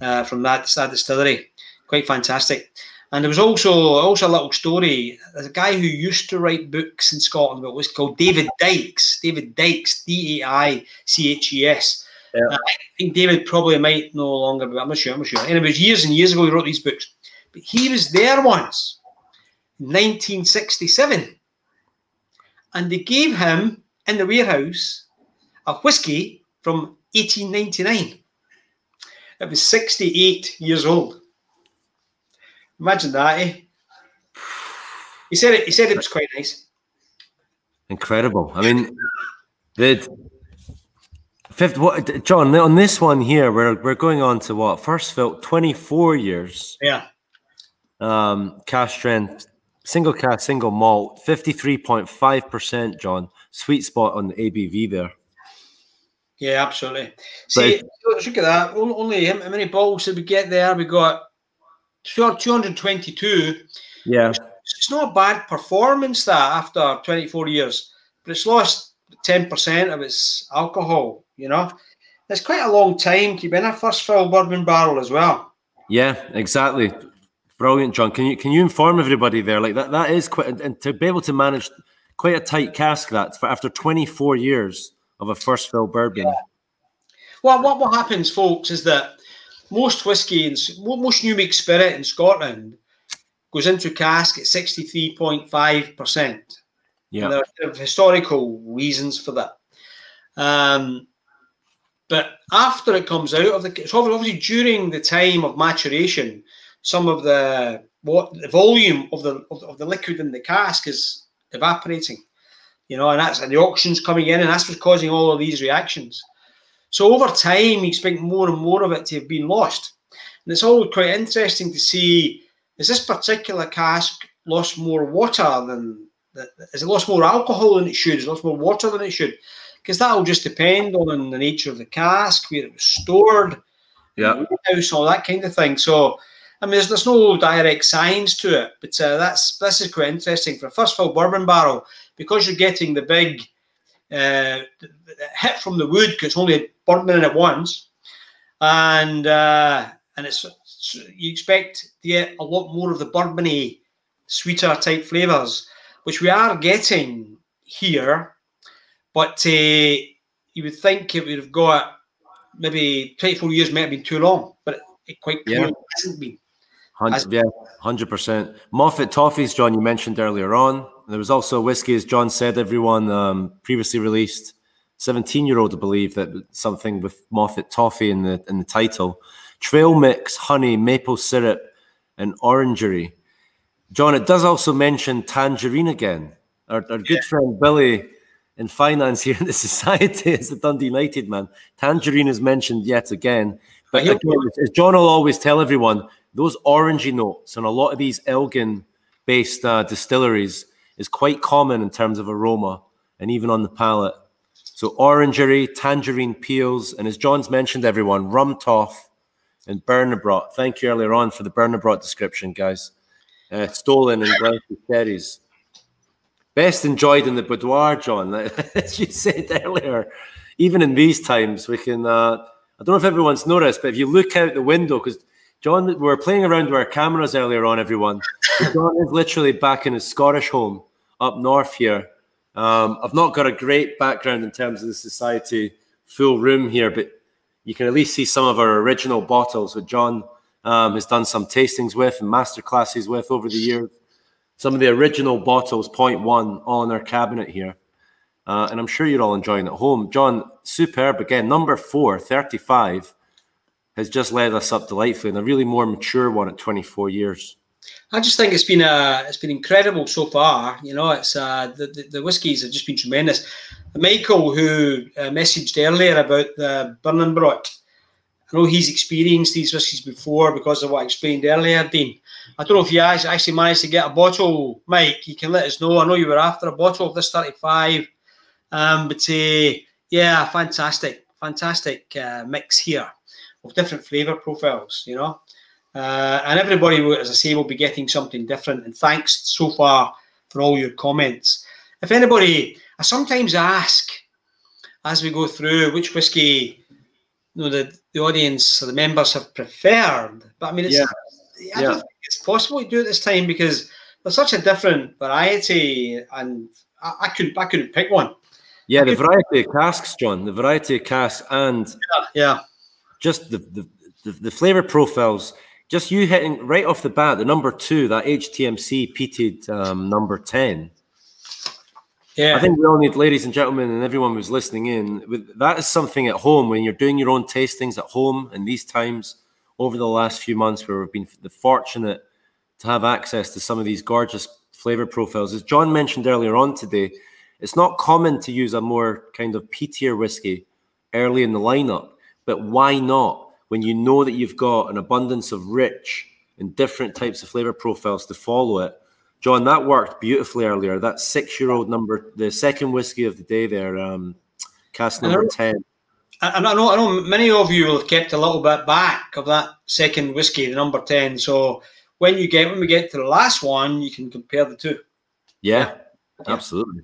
uh, from that, that distillery. Quite fantastic. And there was also also a little story. There's a guy who used to write books in Scotland about what's called David Daiches. David Daiches, D A I C H E S. Yeah. I think David probably might no longer be. I'm not sure. I'm not sure. And it was years and years ago he wrote these books, but he was there once, 1967, and they gave him in the warehouse a whiskey from 1899. It was 68 years old. Imagine that, eh? He said it. He said it was quite nice. Incredible. I mean, the fifth. What, John? On this one here, we're we're going on to what? First felt twenty four years. Yeah. Um, cask strength, single cask, single malt, fifty three point five percent. John, sweet spot on the ABV there. Yeah, absolutely. See, but, look at that. Only how many balls did we get there? We got 222. Yeah. It's not a bad performance that after 24 years, but it's lost 10% of its alcohol, you know. It's quite a long time to be in a first fill bourbon barrel as well. Yeah, exactly. Brilliant, John. Can you can you inform everybody there? Like that that is quite and to be able to manage quite a tight cask that for after 24 years of a first fill bourbon. Yeah. Well, what, what happens, folks, is that most whiskey and most new make spirit in Scotland goes into cask at 63.5%. Yeah. there are historical reasons for that. Um, but after it comes out of the, so obviously during the time of maturation, some of the what the volume of the of, of the liquid in the cask is evaporating, you know, and that's and the oxygen's coming in, and that's what's causing all of these reactions. So over time, you expect more and more of it to have been lost. And it's all quite interesting to see is this particular cask lost more water than, is it lost more alcohol than it should? Is it lost more water than it should? Because that will just depend on the nature of the cask, where it was stored, yeah, house, all that kind of thing. So, I mean, there's, there's no direct science to it, but uh, that's this is quite interesting for a first fill bourbon barrel because you're getting the big uh, hit from the wood because it's only bourbon in it once, and uh, and it's you expect to get a lot more of the bourbony, sweeter type flavors, which we are getting here, but uh, you would think it would have got maybe 24 years might have been too long, but it quite clearly yeah. hasn't been. 100, yeah, hundred percent. Moffat Toffees, John, you mentioned earlier on. There was also whiskey, as John said. Everyone um, previously released, seventeen-year-old, I believe, that something with Moffat Toffee in the in the title. Trail mix, honey, maple syrup, and orangery. John, it does also mention tangerine again. Our, our good yeah. friend Billy in finance here in the society is the Dundee United man. Tangerine is mentioned yet again. But again, as John will always tell everyone, those orangey notes on a lot of these Elgin based uh, distilleries is quite common in terms of aroma and even on the palate. So orangery, tangerine peels, and as John's mentioned, everyone, rum toff and Birnenbrot. Thank you earlier on for the Birnenbrot description, guys. Uh, Stollen and Glencoe cherries. Best enjoyed in the boudoir, John. As you said earlier, even in these times, we can. Uh, I don't know if everyone's noticed, but if you look out the window, because John, we were playing around with our cameras earlier on, everyone. John is literally back in his Scottish home up north here. Um, I've not got a great background in terms of the society full room here, but you can at least see some of our original bottles that John um, has done some tastings with and master classes with over the years. Some of the original bottles, point one, all in our cabinet here. Uh, and I'm sure you're all enjoying at home. John, superb again. Number four, 35 has just led us up delightfully and a really more mature one at 24 years. I just think it's been uh, it's been incredible so far. You know, it's uh, the, the, the whiskies have just been tremendous. Michael, who uh, messaged earlier about the Birnenbrot, I know he's experienced these whiskies before because of what I explained earlier, Dean. I don't know if you actually managed to get a bottle, Mike. You can let us know. I know you were after a bottle of this 35. Um, but uh, yeah, fantastic, fantastic uh, mix here of different flavour profiles, you know. Uh, and everybody, as I say, will be getting something different. And thanks so far for all your comments. If anybody, I sometimes ask as we go through which whiskey you know, the, the audience or the members have preferred. But I mean, it's, yeah. I don't think it's possible to do it this time because there's such a different variety, and I, I couldn't I couldn't pick one. Yeah, the variety of casks, John. The variety of casks, and yeah, yeah. just the the, the, the flavor profiles. Just you hitting right off the bat, the number two, that HTMC peated um, number ten. Yeah, I think we all need, ladies and gentlemen, and everyone who's listening in, with, that is something at home when you're doing your own tastings at home in these times over the last few months where we've been the fortunate to have access to some of these gorgeous flavor profiles. As John mentioned earlier on today, it's not common to use a more kind of peatier whiskey early in the lineup, but why not when you know that you've got an abundance of rich and different types of flavor profiles to follow it? John, that worked beautifully earlier. That six-year-old number, the second whiskey of the day, there, um, cask number ten. And I know, I know, many of you will have kept a little bit back of that second whiskey, the number ten. So when you get when we get to the last one, you can compare the two. Yeah, yeah. absolutely.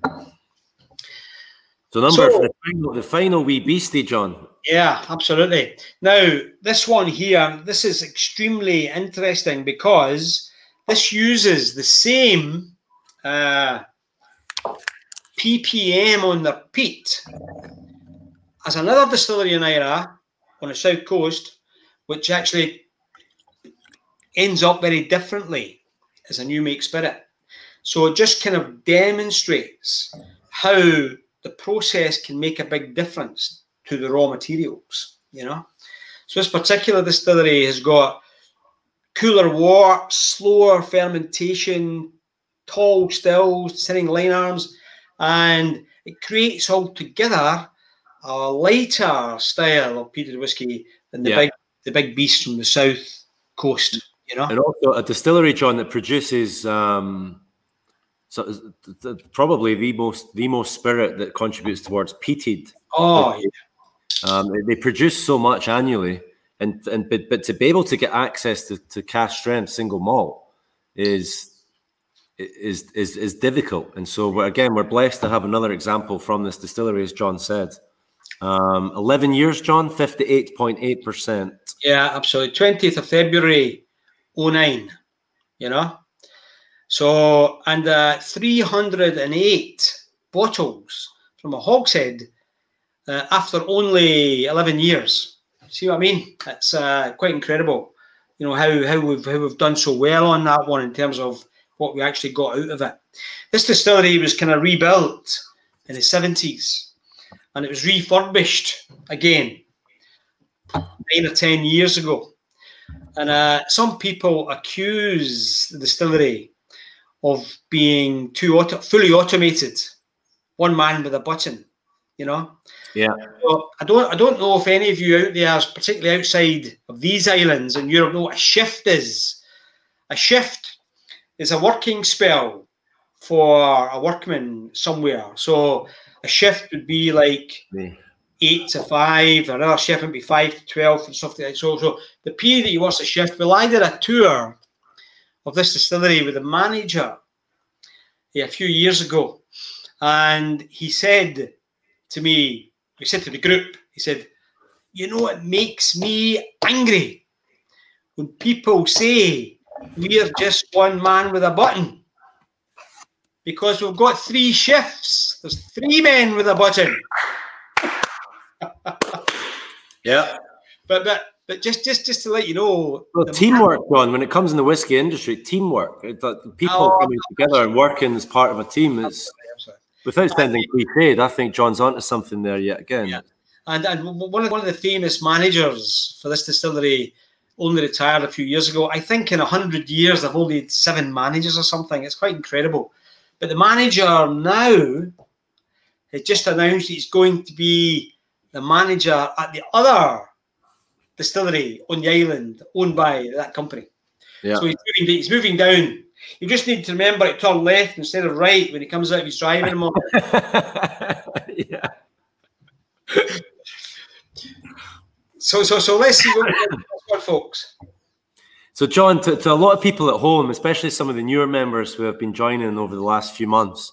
So number so, the, final, the final wee beastie, John. Yeah, absolutely. Now this one here, this is extremely interesting because this uses the same uh, ppm on the peat as another distillery in Islay on the south coast, which actually ends up very differently as a new make spirit. So it just kind of demonstrates how the process can make a big difference to the raw materials, you know. So this particular distillery has got cooler wort, slower fermentation, tall stills, sitting line arms, and it creates altogether a lighter style of peated whiskey than the yeah. big the big beast from the south coast. You know, and also a distillery, John, that produces um, so probably the most the most spirit that contributes towards peated. Oh, yeah. Um, they produce so much annually, and and but, but to be able to get access to, to cask strength single malt is is is is difficult. And so we're, again, we're blessed to have another example from this distillery, as John said. Um, 11 years, John, 58.8%. Yeah, absolutely. 20th of February, 09, you know? So, and uh, 308 bottles from a hogshead uh, after only 11 years. See what I mean? It's uh, quite incredible, you know, how, how, we've, how we've done so well on that one in terms of what we actually got out of it. This distillery was kind of rebuilt in the 70s and it was refurbished again nine or 10 years ago. And uh, some people accuse the distillery of being too auto- fully automated, one man with a button, you know. Yeah. So I don't I don't know if any of you out there, particularly outside of these islands in Europe, know what a shift is. A shift is a working spell for a workman somewhere. So a shift would be like eight to five, another shift would be five to twelve and stuff like that. So so the period that you want a shift, well, I did a tour of this distillery with a manager yeah, a few years ago. And he said to me, he said to the group, he said, You know, it makes me angry when people say we're just one man with a button because we've got three shifts. There's three men with a button. yeah. But but but just just just to let you know, well, teamwork, John. When it comes in the whiskey industry, teamwork. People oh, coming together and working as part of a team is. Without sounding cliched, I think John's onto something there yet again. Yeah. And and one of one of the famous managers for this distillery only retired a few years ago. I think in a hundred years they've only had seven managers or something. It's quite incredible. But the manager now has just announced he's going to be the manager at the other distillery on the island owned by that company. Yeah. So he's moving, he's moving down. You just need to remember to turn left instead of right when he comes out of his driving moment. yeah. so so so let's see what folks. So, John, to, to a lot of people at home, especially some of the newer members who have been joining over the last few months,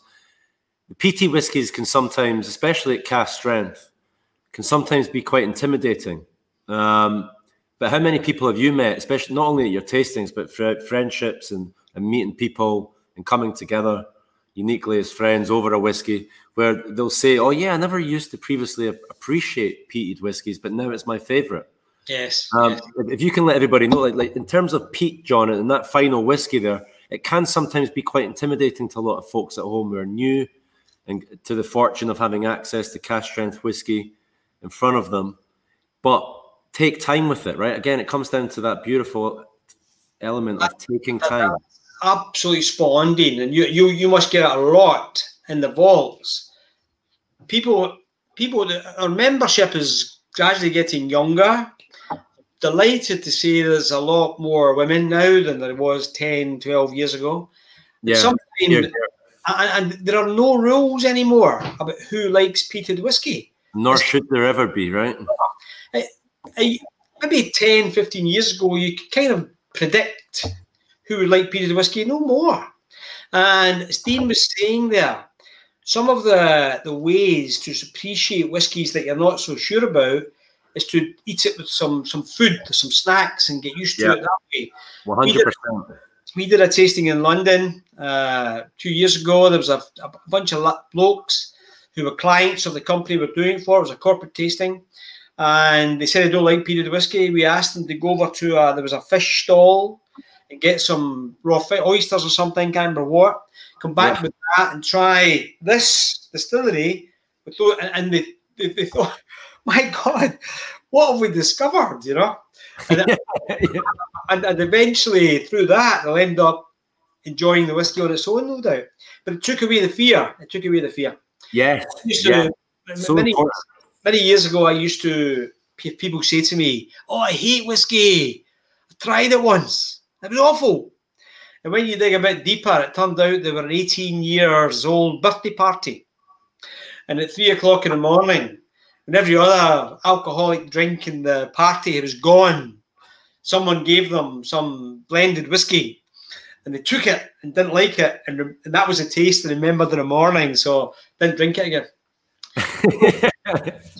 the peaty whiskies can sometimes, especially at cask strength, can sometimes be quite intimidating. Um, but how many people have you met, especially not only at your tastings, but throughout friendships and, and meeting people and coming together? uniquely as friends over a whiskey where they'll say, "Oh yeah, I never used to previously appreciate peated whiskies, but now it's my favorite." Yes, um, yes. If you can let everybody know, like, like in terms of peat, John, and that final whiskey there, it can sometimes be quite intimidating to a lot of folks at home who are new and to the fortune of having access to cask strength whiskey in front of them. But take time with it, right? Again, it comes down to that beautiful element of taking time. Absolutely spot and you you you must get it a lot in the vaults. People, people, our membership is gradually getting younger. Delighted to see there's a lot more women now than there was 10, 12 years ago. Yeah. Sometimes, and, and, there are no rules anymore about who likes peated whiskey. Nor should there ever be, right? I, I, maybe 10, 15 years ago, you could kind of predict who would like peated whiskey, no more. And Dean was saying there, some of the, the ways to appreciate whiskies that you're not so sure about is to eat it with some some food, some snacks, and get used to yeah. it that way. One hundred percent. We did a tasting in London uh, two years ago. There was a, a bunch of blokes who were clients of the company we were doing for. It was a corporate tasting, and they said they don't like peated whiskey. We asked them to go over to a, there was a fish stall get some raw fish, oysters or something, can't remember what. Come back yeah. with that and try this distillery. Those, and they, they, they thought, my God, what have we discovered? You know, and, uh, and, and eventually through that they'll end up enjoying the whiskey on its own, no doubt. But it took away the fear. It took away the fear. Yes. Yeah. So many, many years ago, I used to people say to me, "Oh, I hate whiskey. I tried it once. It was awful." And when you dig a bit deeper, it turned out they were an 18 years old birthday party. And at three o'clock in the morning, and every other alcoholic drink in the party was gone, someone gave them some blended whiskey and they took it and didn't like it. And, and that was a taste they remembered in the morning. So didn't drink it again.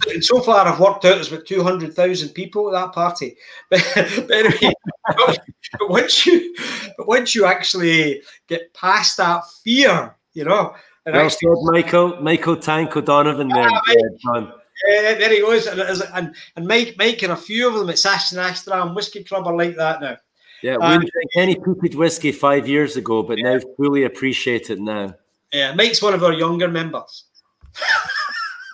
so, so far, I've worked out there's about 200,000 people at that party. But, but anyway, but once you but once you actually get past that fear, you know. And well actually, said, Michael. Michael Tank O'Donovan there, John. Yeah, there he goes. And, and, and Mike, Mike and a few of them at Sash and Astram Whiskey Club are like that now. Yeah, we um, drank any peated whiskey five years ago, but yeah. now fully appreciate it now. Yeah, Mike's one of our younger members.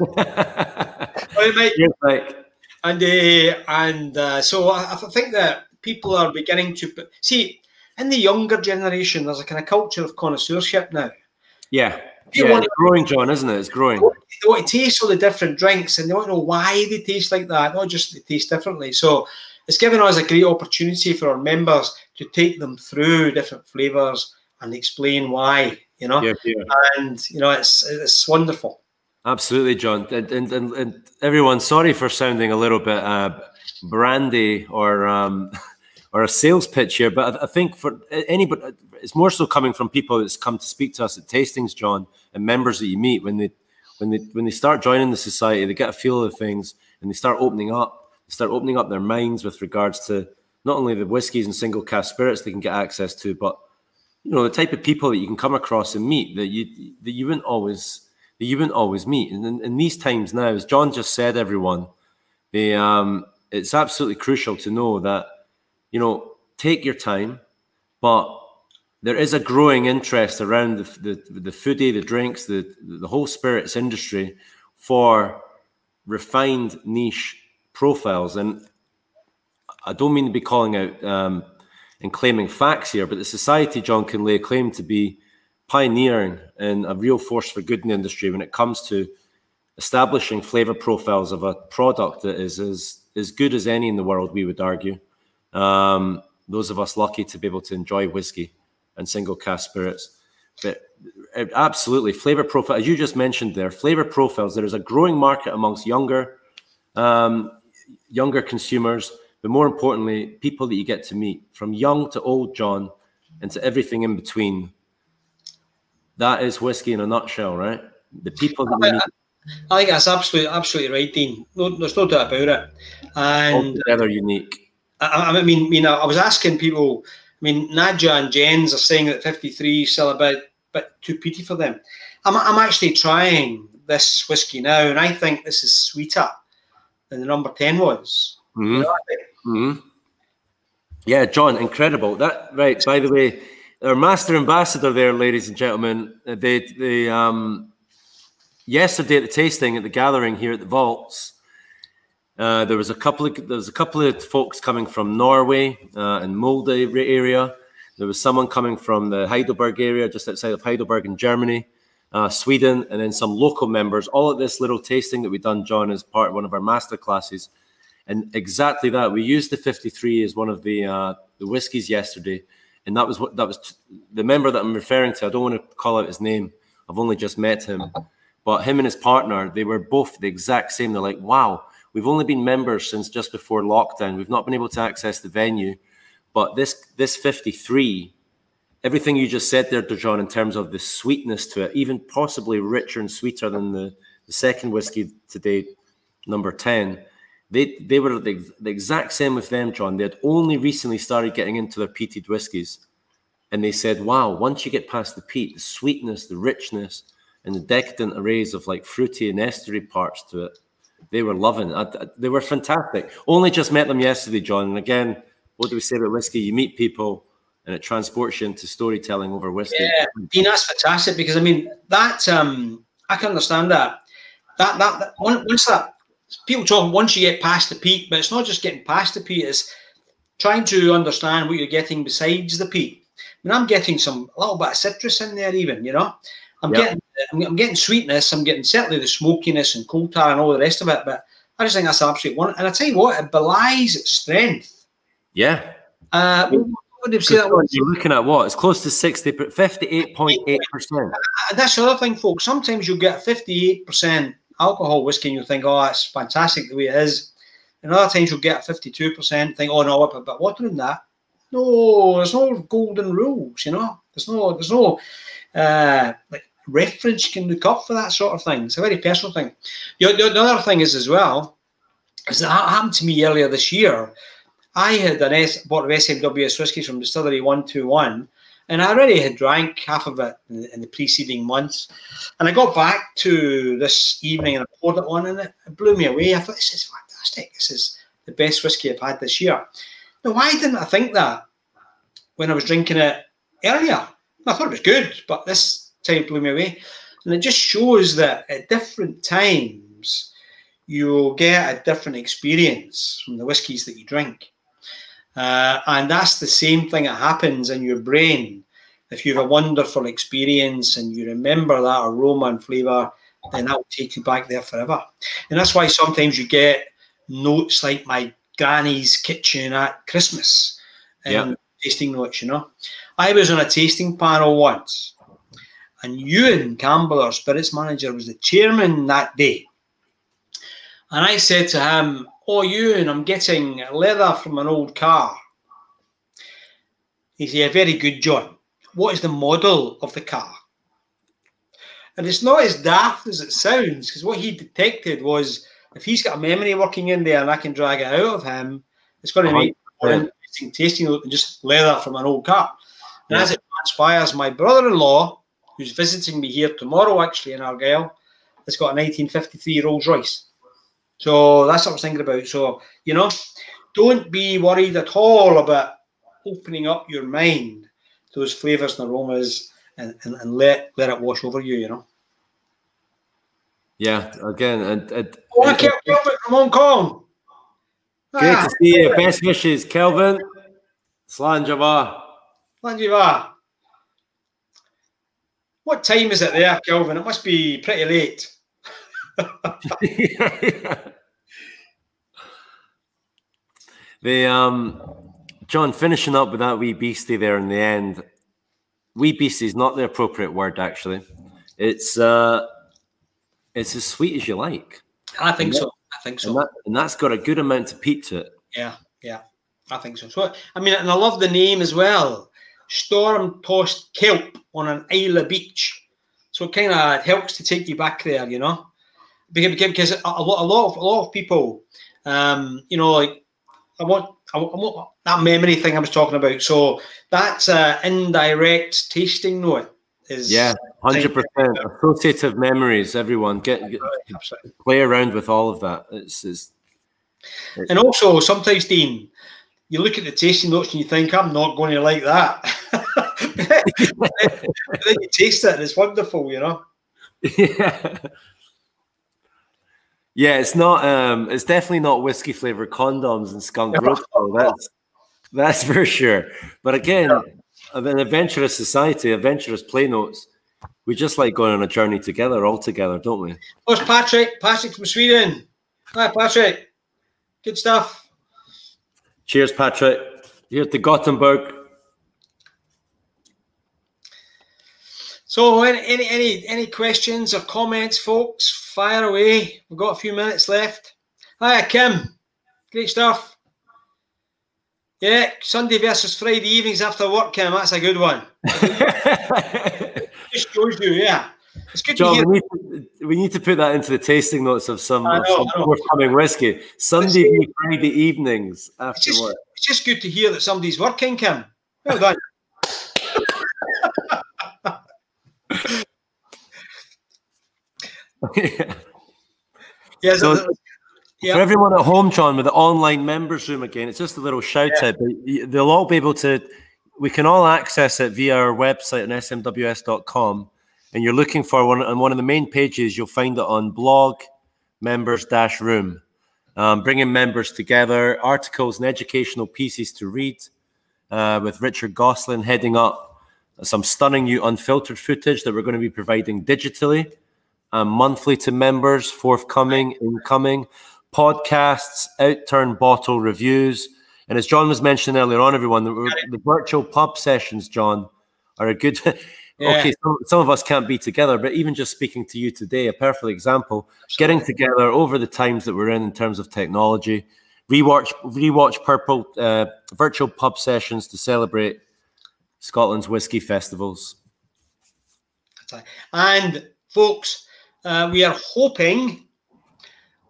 right, Mike. Yes, Mike. And uh, and uh, so I, I think that people are beginning to see in the younger generation. There's a kind of culture of connoisseurship now. Yeah, yeah, it's growing, John, isn't it? It's growing. They want to taste all the different drinks, and they want to know why they taste like that, not just they taste differently. So it's given us a great opportunity for our members to take them through different flavors and explain why. You know, yeah, yeah. and you know, it's it's wonderful. Absolutely, John, and and, and, everyone. Sorry for sounding a little bit uh, brandy or. Um, or a sales pitch here, but I, think for anybody, it's more so coming from people that's come to speak to us at tastings, John, and members that you meet when they when they when they start joining the society, they get a feel of things and they start opening up, they start opening up their minds with regards to not only the whiskies and single cask spirits they can get access to, but you know the type of people that you can come across and meet that you that you wouldn't always that you wouldn't always meet. And in, in these times now, as John just said, everyone, the um, it's absolutely crucial to know that you know, take your time, but there is a growing interest around the the, the foodie, the drinks, the the whole spirits industry for refined niche profiles. And I don't mean to be calling out um, and claiming facts here, but the society, John, can lay claim to be pioneering and a real force for good in the industry when it comes to establishing flavor profiles of a product that is as, as good as any in the world, we would argue. Um, those of us lucky to be able to enjoy whiskey and single cask spirits. But uh, absolutely, flavor profile, as you just mentioned there, flavor profiles. There is a growing market amongst younger, um, younger consumers, but more importantly, people that you get to meet from young to old, John, and to everything in between. That is whiskey in a nutshell, right? The people that I, meet. I think that's absolutely, absolutely right, Dean. No, there's no doubt about it. And altogether unique I, I mean, I mean, I was asking people. I mean, Nadja and Jens are saying that 53 is still about bit too peaty for them. I'm, I'm actually trying this whiskey now, and I think this is sweeter than the number 10 was. Mm-hmm. You know mm-hmm. Yeah, John, incredible. That right. By the way, our master ambassador there, ladies and gentlemen. Uh, they they um yesterday at the tasting at the gathering here at the vaults. Uh, there was a couple of there was a couple of folks coming from Norway uh, and Molde area. There was someone coming from the Heidelberg area, just outside of Heidelberg in Germany, uh, Sweden, and then some local members. All at this little tasting that we done, John, as part of one of our master classes. And exactly that, we used the 53 as one of the uh, the whiskies yesterday, and that was what that was the member that I'm referring to. I don't want to call out his name. I've only just met him, but him and his partner, they were both the exact same. They're like, wow, we've only been members since just before lockdown. We've not been able to access the venue, but this this 53, everything you just said there, John, in terms of the sweetness to it, even possibly richer and sweeter than the, the second whiskey today, number 10. They, they were the, the exact same with them, John. They had only recently started getting into their peated whiskies. And they said, wow, once you get past the peat, the sweetness, the richness, and the decadent arrays of like fruity and estery parts to it, they were loving it. They were fantastic. Only just met them yesterday, John. And again, what do we say about whiskey? You meet people and it transports you into storytelling over whiskey. Yeah, that's fantastic because I mean that um I can understand that. That that, that once that people talk once you get past the peat, but it's not just getting past the peat, it's trying to understand what you're getting besides the peat. I mean, I'm getting some a little bit of citrus in there, even you know. I'm yep. getting I'm, I'm, getting sweetness. I'm getting certainly the smokiness and coal tar and all the rest of it. But I just think that's absolute one. And I tell you what, it belies its strength. Yeah. Uh, what you say that You're looking at what? It's close to 60, 58.8%. Uh, that's the other thing, folks. Sometimes you'll get 58% alcohol whiskey and you'll think, oh, that's fantastic the way it is. And other times you'll get 52%, think, oh, no, but, but what than that? No, there's no golden rules, you know. There's no, there's no uh, like reference you can look up for that sort of thing. It's a very personal thing. The, the, the other thing is as well, is that happened to me earlier this year. I had an S, bought of SMWS whiskies from Distillery 121, and I already had drank half of it in, in, the preceding months. And I got back to this evening and I poured it on, and it, it blew me away. I thought, this is fantastic. This is the best whiskey I've had this year. Now, why didn't I think that when I was drinking it earlier? I thought it was good, but this time blew me away. And it just shows that at different times, you'll get a different experience from the whiskies that you drink. Uh, and that's the same thing that happens in your brain. If you have a wonderful experience and you remember that aroma and flavour, then that will take you back there forever. And that's why sometimes you get notes like my granny's kitchen at Christmas and yeah. tasting notes, you know. I was on a tasting panel once, and Euan Campbell, our spirits manager, was the chairman that day. And I said to him, Oh, Euan, I'm getting leather from an old car. He said, Very good, John. What is the model of the car? And it's not as daft as it sounds, because what he detected was if he's got a memory working in there and I can drag it out of him, it's going to make more interesting tasting than just leather from an old car. And yeah. as it transpires, my brother in law, who's visiting me here tomorrow actually in Argyll, has got a 1953 Rolls Royce. So that's what I was thinking about. So, you know, don't be worried at all about opening up your mind to those flavours and aromas and, and, and let let it wash over you, you know. Yeah, again, and, and oh, I Kelvin from Hong Kong. Great ah. to see you. Best wishes, Kelvin. Slàinte Mhath. Slàinte Mhath. What time is it there, Kelvin? It must be pretty late. The um, John finishing up with that wee beastie there in the end. Wee beastie is not the appropriate word, actually. It's uh, it's as sweet as you like. I think and so. That, I think so. And, that, and that's got a good amount of peat to it. Yeah, yeah, I think so. So I mean, and I love the name as well. Storm tossed kelp on an Islay beach. So it kind of helps to take you back there, you know because a lot, a lot of a lot of people, um, you know, like I want, I want that memory thing I was talking about. So that's uh, indirect tasting note. is Yeah, hundred percent. Associative memories. Everyone get, get play around with all of that. It's, it's And also, sometimes, Dean, you look at the tasting notes and you think, I'm not going to like that. but then you taste it and it's wonderful, you know? yeah. Yeah, it's not. Um, it's definitely not whiskey flavored condoms and skunk road. That's that's for sure. But again, an adventurous society, adventurous play notes. We just like going on a journey together, all together, don't we? Where's Patrick? Patrick from Sweden. Hi, Patrick. Good stuff. Cheers, Patrick. Here to Gothenburg. So, any, any any questions or comments, folks? Fire away. We've got a few minutes left. Hi, Kim. Great stuff. Yeah, Sunday versus Friday evenings after work, Kim. That's a good one. Just shows you, yeah. It's good to hear. we need to, we need to put that into the tasting notes of some, I of know, some forthcoming whiskey. Sunday, Friday evenings It's after just, work. it's just good to hear that somebody's working, Kim. Well done. Yeah, So- so, yeah. For everyone at home, John, with the online members room again, it's just a little shout out. But they'll all be able to, we can all access it via our website on smws.com. And you're looking for one on one of the main pages, you'll find it on blog members dash room. Um, bringing members together, articles and educational pieces to read uh, with Richard Goslan heading up some stunning new unfiltered footage that we're going to be providing digitally um, monthly to members, forthcoming, incoming, podcasts, outturn bottle reviews. And as John was mentioning earlier on, everyone, the, the virtual pub sessions, John, are a good. Yeah. okay, some, some of us can't be together, but even just speaking to you today, a perfect example. Getting together over the times that we're in in terms of technology, rewatch rewatch purple uh, virtual pub sessions to celebrate Scotland's whiskey festivals. And folks, uh, we are hoping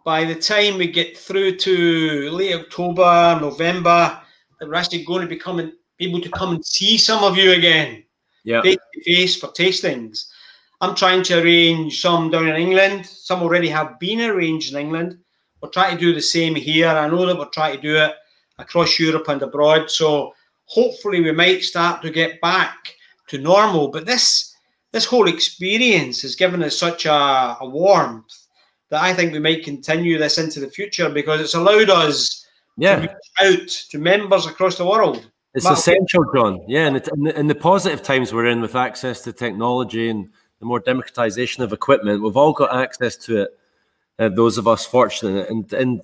by the time we get through to late October, November, that we're actually going to be coming, able to come and see some of you again Yeah, face to face for tastings. I'm trying to arrange some down in England. Some already have been arranged in England. We're trying to do the same here. I know that we're trying to do it across Europe and abroad. So hopefully we might start to get back to normal. But this this whole experience has given us such a, a warmth that I think we might continue this into the future because it's allowed us yeah. to reach out to members across the world. It's Matt- essential, John. Yeah, and, it, and, the, and the positive times we're in with access to technology and the more democratization of equipment, we've all got access to it. Uh, those of us fortunate and and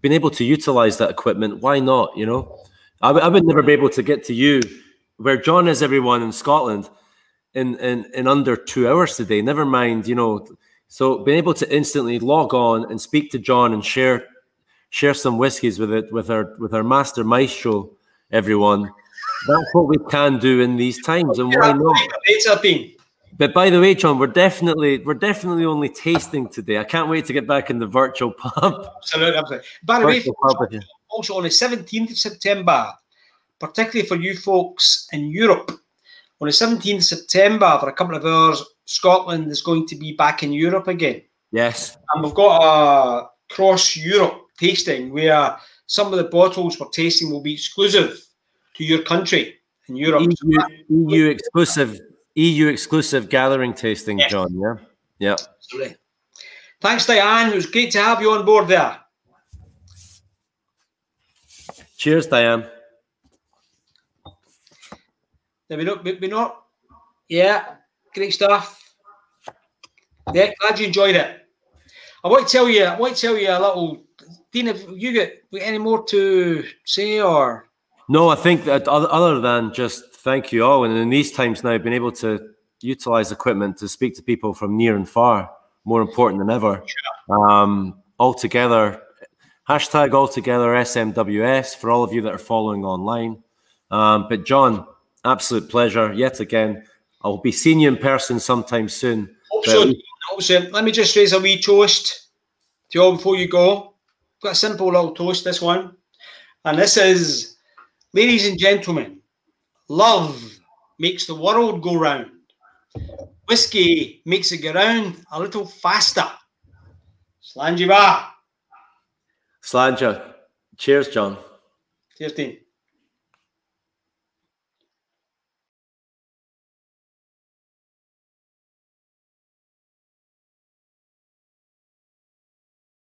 been able to utilize that equipment. Why not? You know, I, I would never be able to get to you where John is. Everyone in Scotland in in in under two hours today. Never mind, you know. So being able to instantly log on and speak to John and share share some whiskies with it with our with our master maestro everyone. That's what we can do in these times, and why not? It's a thing. But by the way, John, we're definitely we're definitely only tasting today. I can't wait to get back in the virtual pub. Absolutely, absolutely. By the way, Virtual pub with also on the 17th of September, particularly for you folks in Europe, on the 17th of September, for a couple of hours, Scotland is going to be back in Europe again. Yes, And we've got a cross Europe tasting where some of the bottles we're tasting will be exclusive to your country in Europe. EU, EU exclusive EU exclusive gathering tasting, Yes. John. Yeah, yeah. Absolutely. Thanks, Diane. It was great to have you on board there. Cheers, Diane. Did we not? We we not? Yeah, great stuff. Yeah, glad you enjoyed it. I want to tell you. I want to tell you a little. Dean, have you got any more to say or? No, I think that other, other than just thank you all, and in these times now, being able to utilize equipment to speak to people from near and far, more important than ever. Um, all together, hashtag all together SMWS for all of you that are following online. Um, but John, absolute pleasure yet again. I'll be seeing you in person sometime soon. Hope But so. Hope so. Let me just raise a wee toast to you all before you go. Got a simple little toast. This one, and this is, ladies and gentlemen, love makes the world go round. Whiskey makes it go round a little faster. Mhath. Slàinte. Cheers, John. Cheers, Dean.